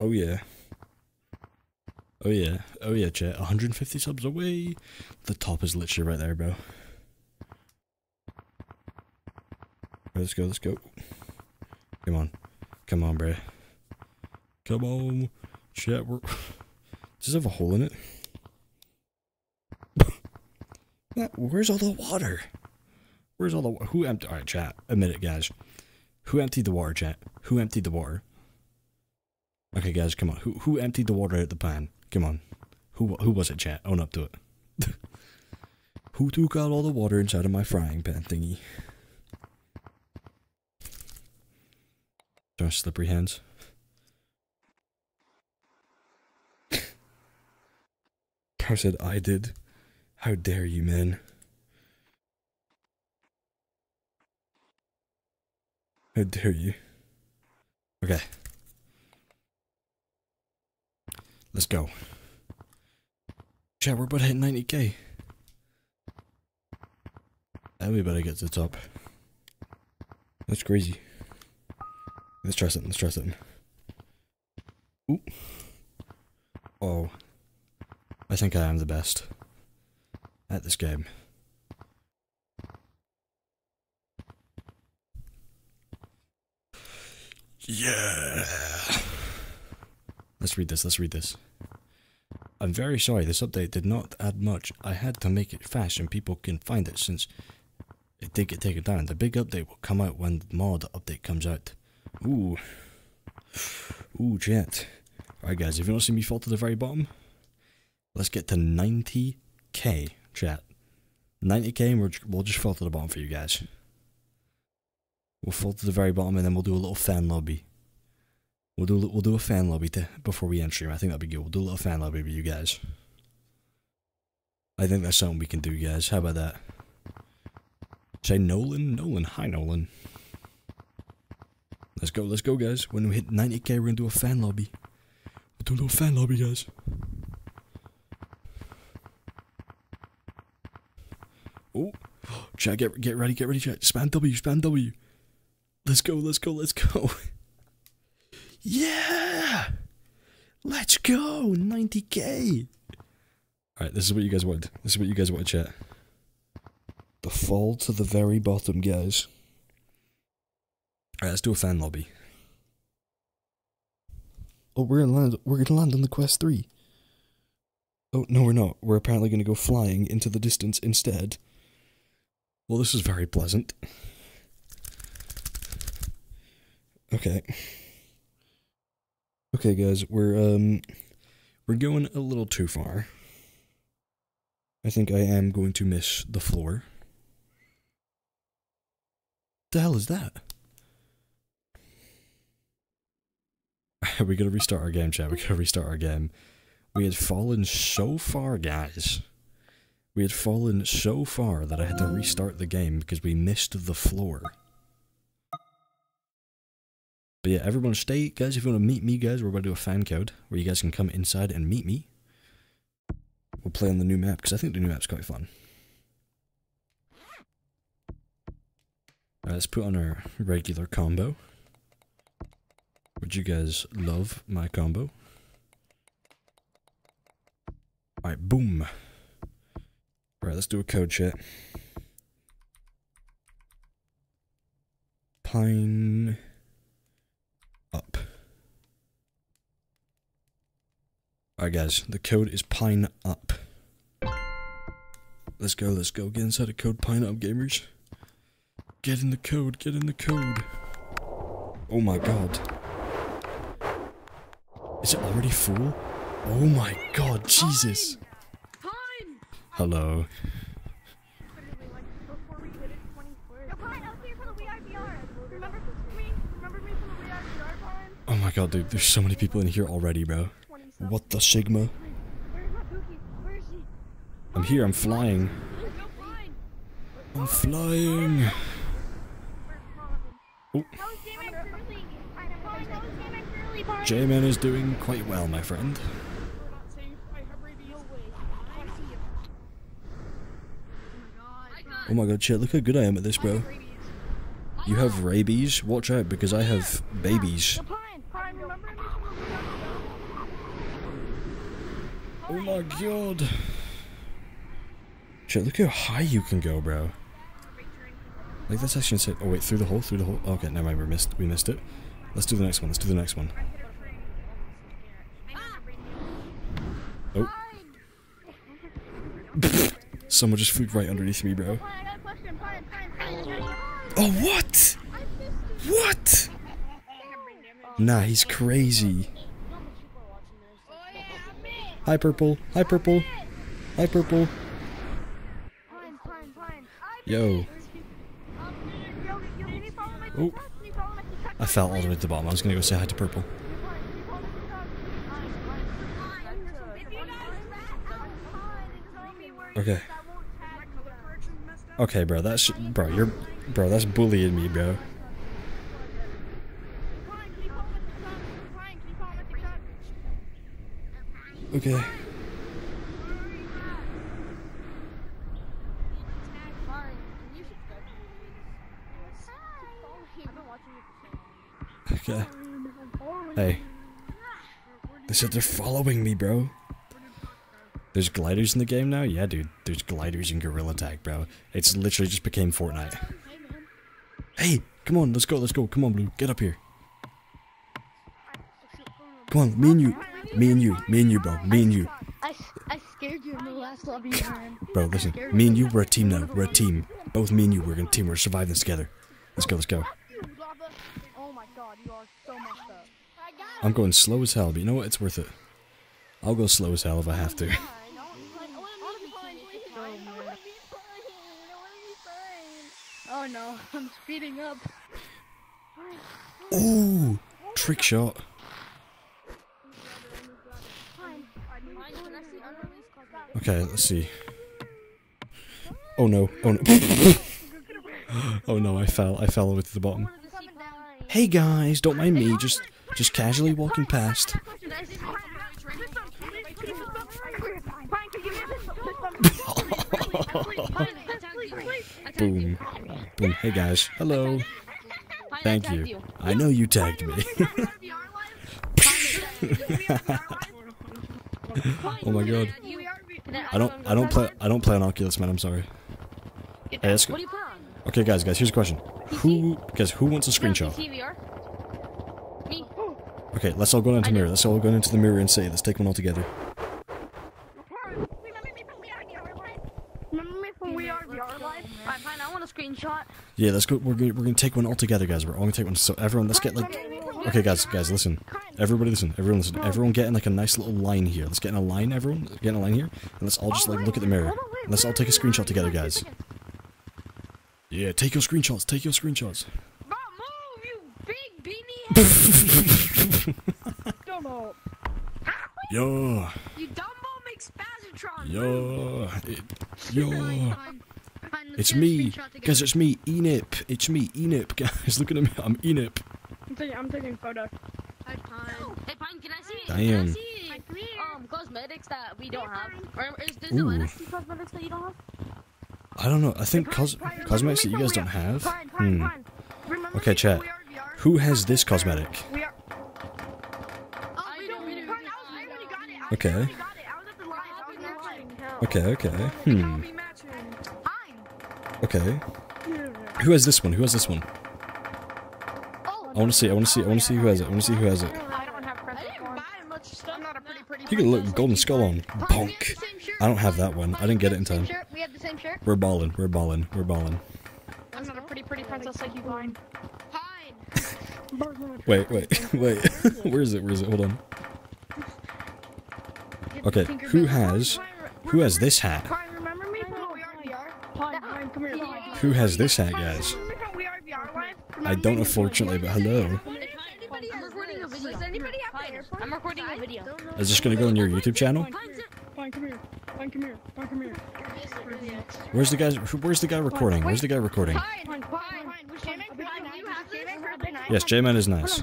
Oh yeah. Oh yeah. Oh yeah, chat. 150 subs away. The top is literally right there, bro. Let's go, let's go. Come on. Come on, bro. Come on. Chat, we're... Does this have a hole in it? Where's all the water? Where's all the who emptied? All right, chat. Admit it, guys. Who emptied the water, chat? Who emptied the water? Okay, guys, come on. Who who emptied the water out the pan? Come on. Who who was it, chat? Own up to it. who took out all the water inside of my frying pan thingy? Don't slippery hands. I said I did. How dare you, man? How dare you? Okay. Let's go. Chat, we're about to hit 90k. And we better get to the top. That's crazy. Let's try something, let's try something. Ooh. Oh. I think I am the best at this game. Yeah. Let's read this, let's read this. I'm very sorry, this update did not add much. I had to make it fast and people can find it since it did get taken down. The big update will come out when the mod update comes out. Ooh. Ooh, chat. Alright guys, if you want to see me fall to the very bottom, let's get to 90k, chat. 90k and we're, we'll just fall to the bottom for you guys. We'll fall to the very bottom and then we'll do a little fan lobby. We'll do a we'll do a fan lobby to, before we end stream. I think that'd be good. We'll do a little fan lobby with you guys. I think that's something we can do, guys. How about that? Say Nolan, Nolan, hi Nolan. Let's go, let's go, guys. When we hit 90k, we're gonna do a fan lobby. We'll do a little fan lobby, guys. Oh, chat, get get ready, get ready, chat. Span W, span W. Let's go, let's go, let's go. yeah, let's go, 90k. All right, this is what you guys want. This is what you guys wanted, chat. The fall to the very bottom, guys. All right, let's do a fan lobby. Oh, we're gonna land. We're gonna land on the quest three. Oh no, we're not. We're apparently gonna go flying into the distance instead. Well, this is very pleasant. Okay. Okay, guys, we're um we're going a little too far. I think I am going to miss the floor. The hell is that? we gotta restart our game, chat. We gotta restart our game. We had fallen so far, guys. We had fallen so far that I had to restart the game because we missed the floor. But yeah, everyone stay, guys. If you want to meet me, guys, we're about to do a fan code where you guys can come inside and meet me. We'll play on the new map because I think the new map's quite fun. Alright, let's put on our regular combo. Would you guys love my combo? Alright, boom. Alright, let's do a code chat. Pine up. Alright guys, the code is pine up. Let's go, let's go. Get inside the code pine up gamers. Get in the code, get in the code. Oh my god. Is it already full? Oh my god, Jesus. Hello. Before we hit it 21st. Yo, Pine, out here for the VRVR. Remember me? Remember me from the VRVR, Pine? Oh my god, dude, there's so many people in here already, bro. What the Sigma? I'm here, I'm flying. I'm flying. Oh. J-Man is doing quite well, my friend. Oh my god, shit, look how good I am at this, bro. You have rabies? Watch out, because I have babies. Yo, Pine, Pine, remember me from the VRVR? Oh my god. Shit, look how high you can go, bro. Like, that's actually insane. Oh, wait, through the hole? Through the hole? Okay, never mind, we missed, we missed it. Let's do the next one, let's do the next one. Oh. Someone just flew right underneath me, bro. Oh, what? What? Nah, he's crazy. Hi, Purple. Hi, Purple. Hi, Purple. Yo. Oh. I fell all the way to the bottom. I was gonna go say hi to Purple. Okay. Okay, bro. That's bro. You're bro. That's bullying me, bro. Pine, can you follow my TikTok? Pine, can you follow my TikTok? Okay. Pine, can you subscribe to me, please? Hi. I've been watching you for so long. Okay. Hey. They said they're following me, bro. There's gliders in the game now? Yeah, dude. There's gliders in Gorilla Tag, bro. It's literally just became Fortnite. Hey, come on, let's go, let's go. Come on, Blue. Get up here. Come on, me and you. Me and you. Me and you, bro. Me and you. I, I scared you in the last lobby, man. Bro, listen. Me and you, we're a team now. We're a team. Both me and you, we're gonna team. We're surviving this together. Let's go, let's go. Oh my god, you are so messed up. I'm going slow as hell, but you know what? It's worth it. I'll go slow as hell if I have to. I want to be fine. I want to be fine. Please. I want to be fine. I want to be fine. Oh no, I'm speeding up. Ooh! Trick shot. Fine. Fine. Can I see unreleased cosmetics? Okay, let's see. Oh no, oh no. oh no, I fell. I fell over to the bottom. Hey guys, don't mind me, just just casually walking past. Boom. Boom. Hey guys. Hello. Thank you. I know you tagged me. oh my god. I don't I don't play I don't play on Oculus, man, I'm sorry. Hey, let's go. What do you put on? Okay guys, guys, here's a question. Who guys who wants a screenshot? Me. Okay, let's all go into the mirror. Let's all go into the mirror and say, let's take one all together. Remember me We Are Live? Alright, fine. I want a screenshot. Yeah, let's go. We're gonna, we're gonna take one all together, guys. We're all gonna take one. So everyone, let's get like. Okay, guys, guys, listen. Everybody, listen. Everyone, listen. Everyone, get in like a nice little line here. Let's get in a line, everyone. Get in a line here, and let's all just like look at the mirror. And let's all take a screenshot together, guys. Yeah, take your screenshots. Take your screenshots. Move, you big beanie head. Yo, you Dumbo McSpazatron. yo, it, yo. Fine. Fine, let's It's me, guys. It's me, Enip. It's me, Enip, guys. Look at me. I'm Enip. I'm taking, I'm taking photos. Hi, Pine. No. Hey, Pine, can I see Damn. Can I see um, cosmetics that we don't have? Or is there any cosmetics that you don't have? I don't know. I think cos cosmetics that you guys don't have. Hmm. Okay, chat. Who has this cosmetic? Okay. Okay, hmm. okay. Hmm. Okay. Who has this one? Who has this one? I want to see. I want to see. I want to see who has it. I want to see who has it. I don't have princess one. I'm not a pretty pretty. You can look golden skull on. Bonk. I don't have that one. I didn't get it in time. We have the same shirt. We're balling. We're balling. We're balling. I'm not a pretty pretty princess like you, Vine. Fine. Wait, wait, wait. Where is it? Where is it? Hold on. Okay. Who has? Who has this hat? Vine, remember me? from We Are VR. Vine, Vine, come here. Vine. Who has this hat, guys? I don't, unfortunately, but hello. I'm recording a video. Does anybody have the airport? I'm recording. Is this gonna go on your YouTube channel? Vine, come here. Vine, come here. Vine, come here. Where's the guy? Where's the guy recording? Where's the guy recording? Yes, J-Man is nice.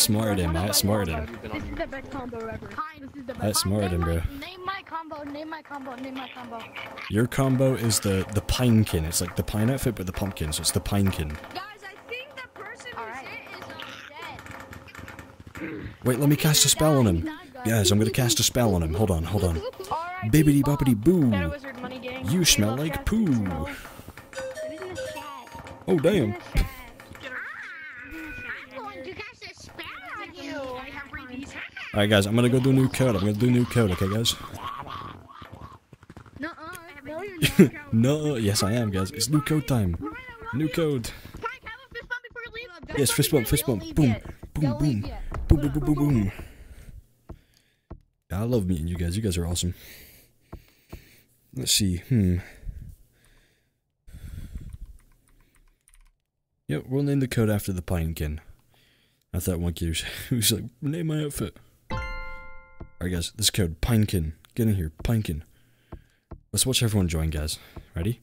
Outsmarted him. I outsmarted him. This is the best combo ever. This is the I best. outsmarted him, bro. Name my combo. Name my combo. Name my combo. Your combo is the the pinekin. It's like the pine outfit, but the pumpkin. So it's the pinekin. Guys, I think the person who's hit is um, dead. Wait, let me cast a spell on him. Guys, I'm gonna cast a spell on him. Hold on, hold on. Bibbidi boppity boo. Wizard Money Gang. You smell like poo. Oh damn. I'm going to cast a spell on you. I have rabies. Alright guys, I'm gonna go do a new code. I'm gonna do a new code, okay guys? No, no, you're not. No, yes I am guys. It's new code time. New code. Fine, have a fist bump before you leave. Yes, fist bump, fist bump. Boom. Boom, boom. Boom, boom, boom, boom, boom. I love meeting you guys. You guys are awesome. Let's see. Hmm. Yep, we'll name the code after the pinekin. After that one kid who's- who's like, name my outfit. Alright guys, this code, pinekin. Get in here, pinekin. Let's watch everyone join, guys. Ready?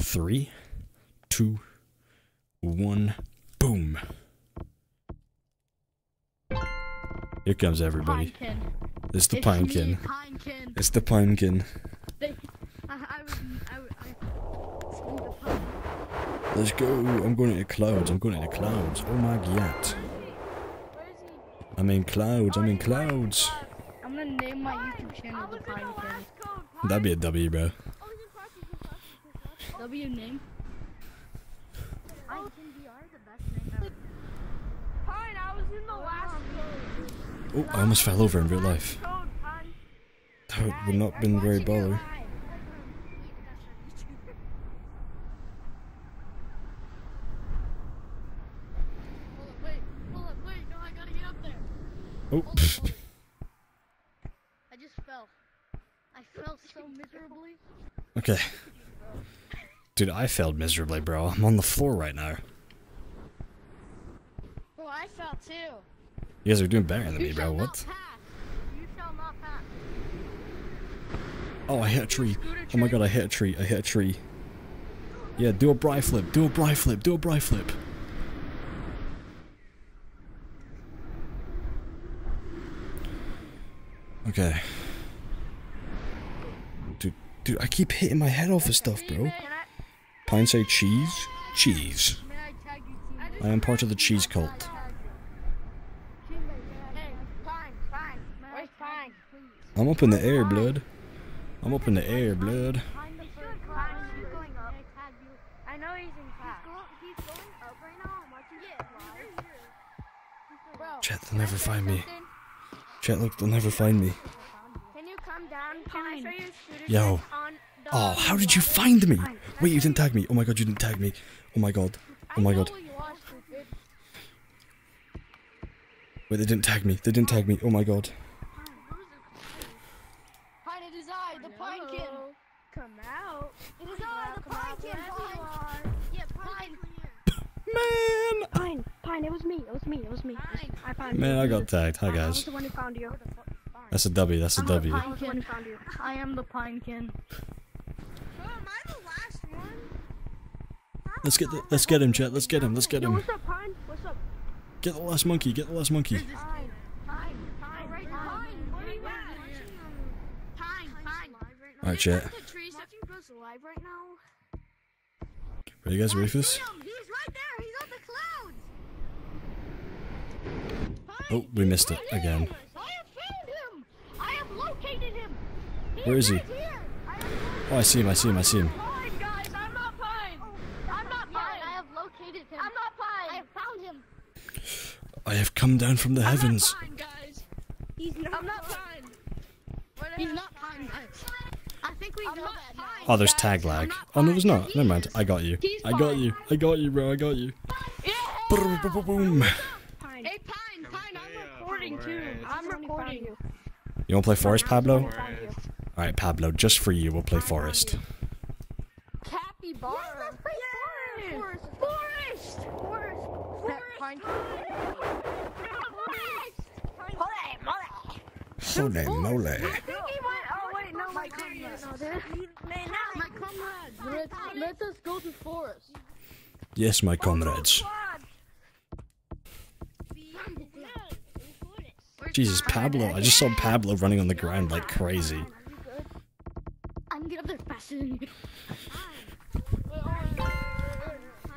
Three, two, one, boom. Here comes everybody. Pinekin. It's the It's pinekin. Pinekin. It's the pinekin. They, I, I I it's the pine. Let's go. I'm going into clouds. I'm going into clouds. Oh my god. Where is he? I'm in clouds. I'm in clouds. I'm gonna name my YouTube channel the Pinekin. That'd be a W, bro. W name? Pinekin VR, name. Pine, I was in the last Oh, I almost fell over in real life. code, Pine. That would not been very baller. Hold up, wait, hold up, wait, no, I gotta get up there. Oh, pfft. I just fell. I fell so miserably. Okay. Dude, I failed miserably, bro. I'm on the floor right now. Bro, I fell too. You guys are doing better than me, bro. What? pass. You shall not pass. Oh, I hit a tree. Oh my god, I hit a tree. I hit a tree. Yeah, do a bri flip. Do a bri flip. Do a bri flip. Okay. Dude, I keep hitting my head off of stuff, bro. Pine say cheese? Cheese. I am part of the cheese cult. I'm up in the air, blood. I'm up in the air, blood. Chat, they'll never find me. Chat, look, they'll never find me. Can you come down? Can I show you scooter Yo. tricks on the Oh, how did you find me? Wait, you didn't tag me. Oh my god, you didn't tag me. Oh my god. Oh my god. you are stupid. Wait, they didn't tag me. They didn't tag me. Oh my god. Pine, it is I, the Pinekin. Come out. It is I, the Pinekin. Pine. Yeah, Pine. Man! Pine, Pine, it was me. It was me. It was me. I found Man. I got tagged. Hi, I was guys. the one who found you. That's a W. That's a I'm the W. I the one who Pinekin. found you. I am the Pinekin. Am I the last one? Let's get the, let's get him, chat. Let's get him. Let's get Yo, him. what's up, Pine? What's up? Get the last monkey. Get the last monkey. Pine, Pine, Pine, right, Pine. What are you at? Alright, chat. The trees nothing goes live right now. Are you guys ready for this? Damn, he's right there. He's on the clouds. Oh, we missed it again. I have found him. I have located him. Where is he? Right here. I have Oh, I see him, I see him, I see him. I'm not Pine. I'm not Pine. I have located him. I'm not Pine. I have found him. I have come down from the heavens. Pine, guys. He's not. I'm not Pine. He's not Pine, guys. I think we know that now. Oh, there's tag lag. Oh, no, there's not. Never mind. I got you. I got you. I got you, bro. I got you. Boom. Hey, Pine, Pine, I'm uh, recording too. I'm recording. You want to play Forest, Pablo? Forest. Alright, Pablo, just for you, we'll play Forest. Capybara. Yes, Forest. Forest. Forest. Forest. Pine. Holy moly. Oh wait, no, my comrades. My comrades. Let, let us go to forest. Yes, my comrades. Jesus, Pablo. I just saw Pablo running on the ground like crazy.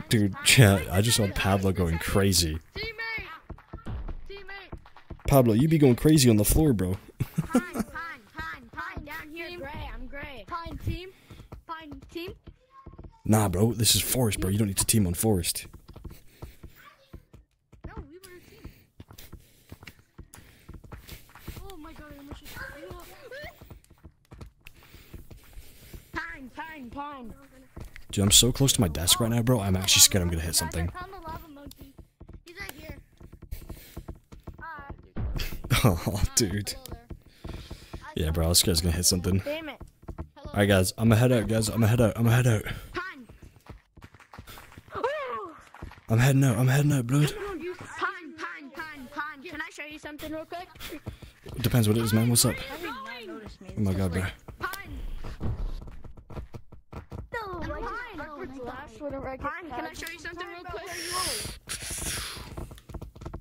Dude, chat, I just saw Pablo going crazy. Pablo, you be going crazy on the floor, bro. Pine, pine, pine, pine. Down here, gray. I'm gray. Pine team. Pine team. Nah, bro, this is Forest, bro. You don't need to team on Forest. No, we were a team. Oh my god, I almost just. Pine, pine, pine. Dude, I'm so close to my desk right now, bro. I'm actually scared I'm gonna hit something. I found the lava monkey. He's right here. Oh, dude. Yeah, bro, I was scared I was gonna hit something. Damn it. Alright, guys, I'm gonna head out, guys. I'm gonna head out. I'm gonna head out. I'm heading out. I'm heading out, blood. Pine. Can I show you something real quick? Depends what it is, man. What's up? Oh my god, bro. Pine. No, pine. Pine, can I show you something real quick?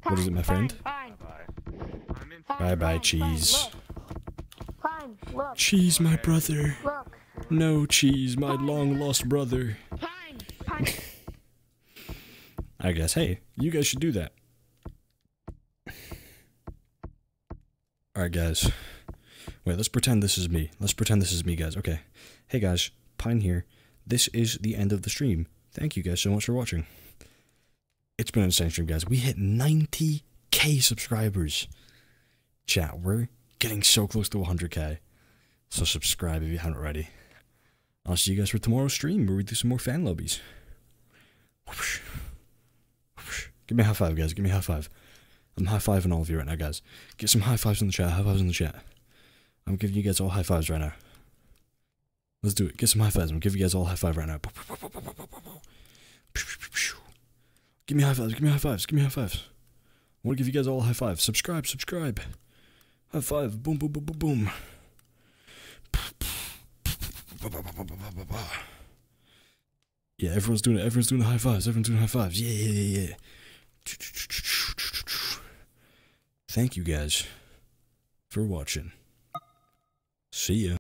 What is it, my friend? Bye bye, cheese. Look, Cheese, my brother. look. No, cheese, my long lost brother. Pine, pine. I guess, hey, you guys should do that. Alright, guys. Wait, let's pretend this is me. Let's pretend this is me, guys. Okay. Hey, guys. Pine here. This is the end of the stream. Thank you guys so much for watching. It's been an insane stream, guys. We hit 90k subscribers. Chat, we're getting so close to 100k. So subscribe if you haven't already. I'll see you guys for tomorrow's stream where we do some more fan lobbies. Give me a high five, guys. Give me a high five. I'm high fiving all of you right now, guys. Get some high fives in the chat. High fives in the chat. I'm giving you guys all high fives right now. Let's do it. Get some high fives. I'm giving you guys all high five right now. Give me high fives. Give me high fives. Give me high fives. I want to give you guys all high fives. Subscribe. Subscribe. High five. Boom, boom, boom, boom, boom. Yeah, everyone's doing it. Everyone's doing the high fives. Everyone's doing high fives. Yeah, yeah, yeah, yeah. Thank you guys for watching. See ya.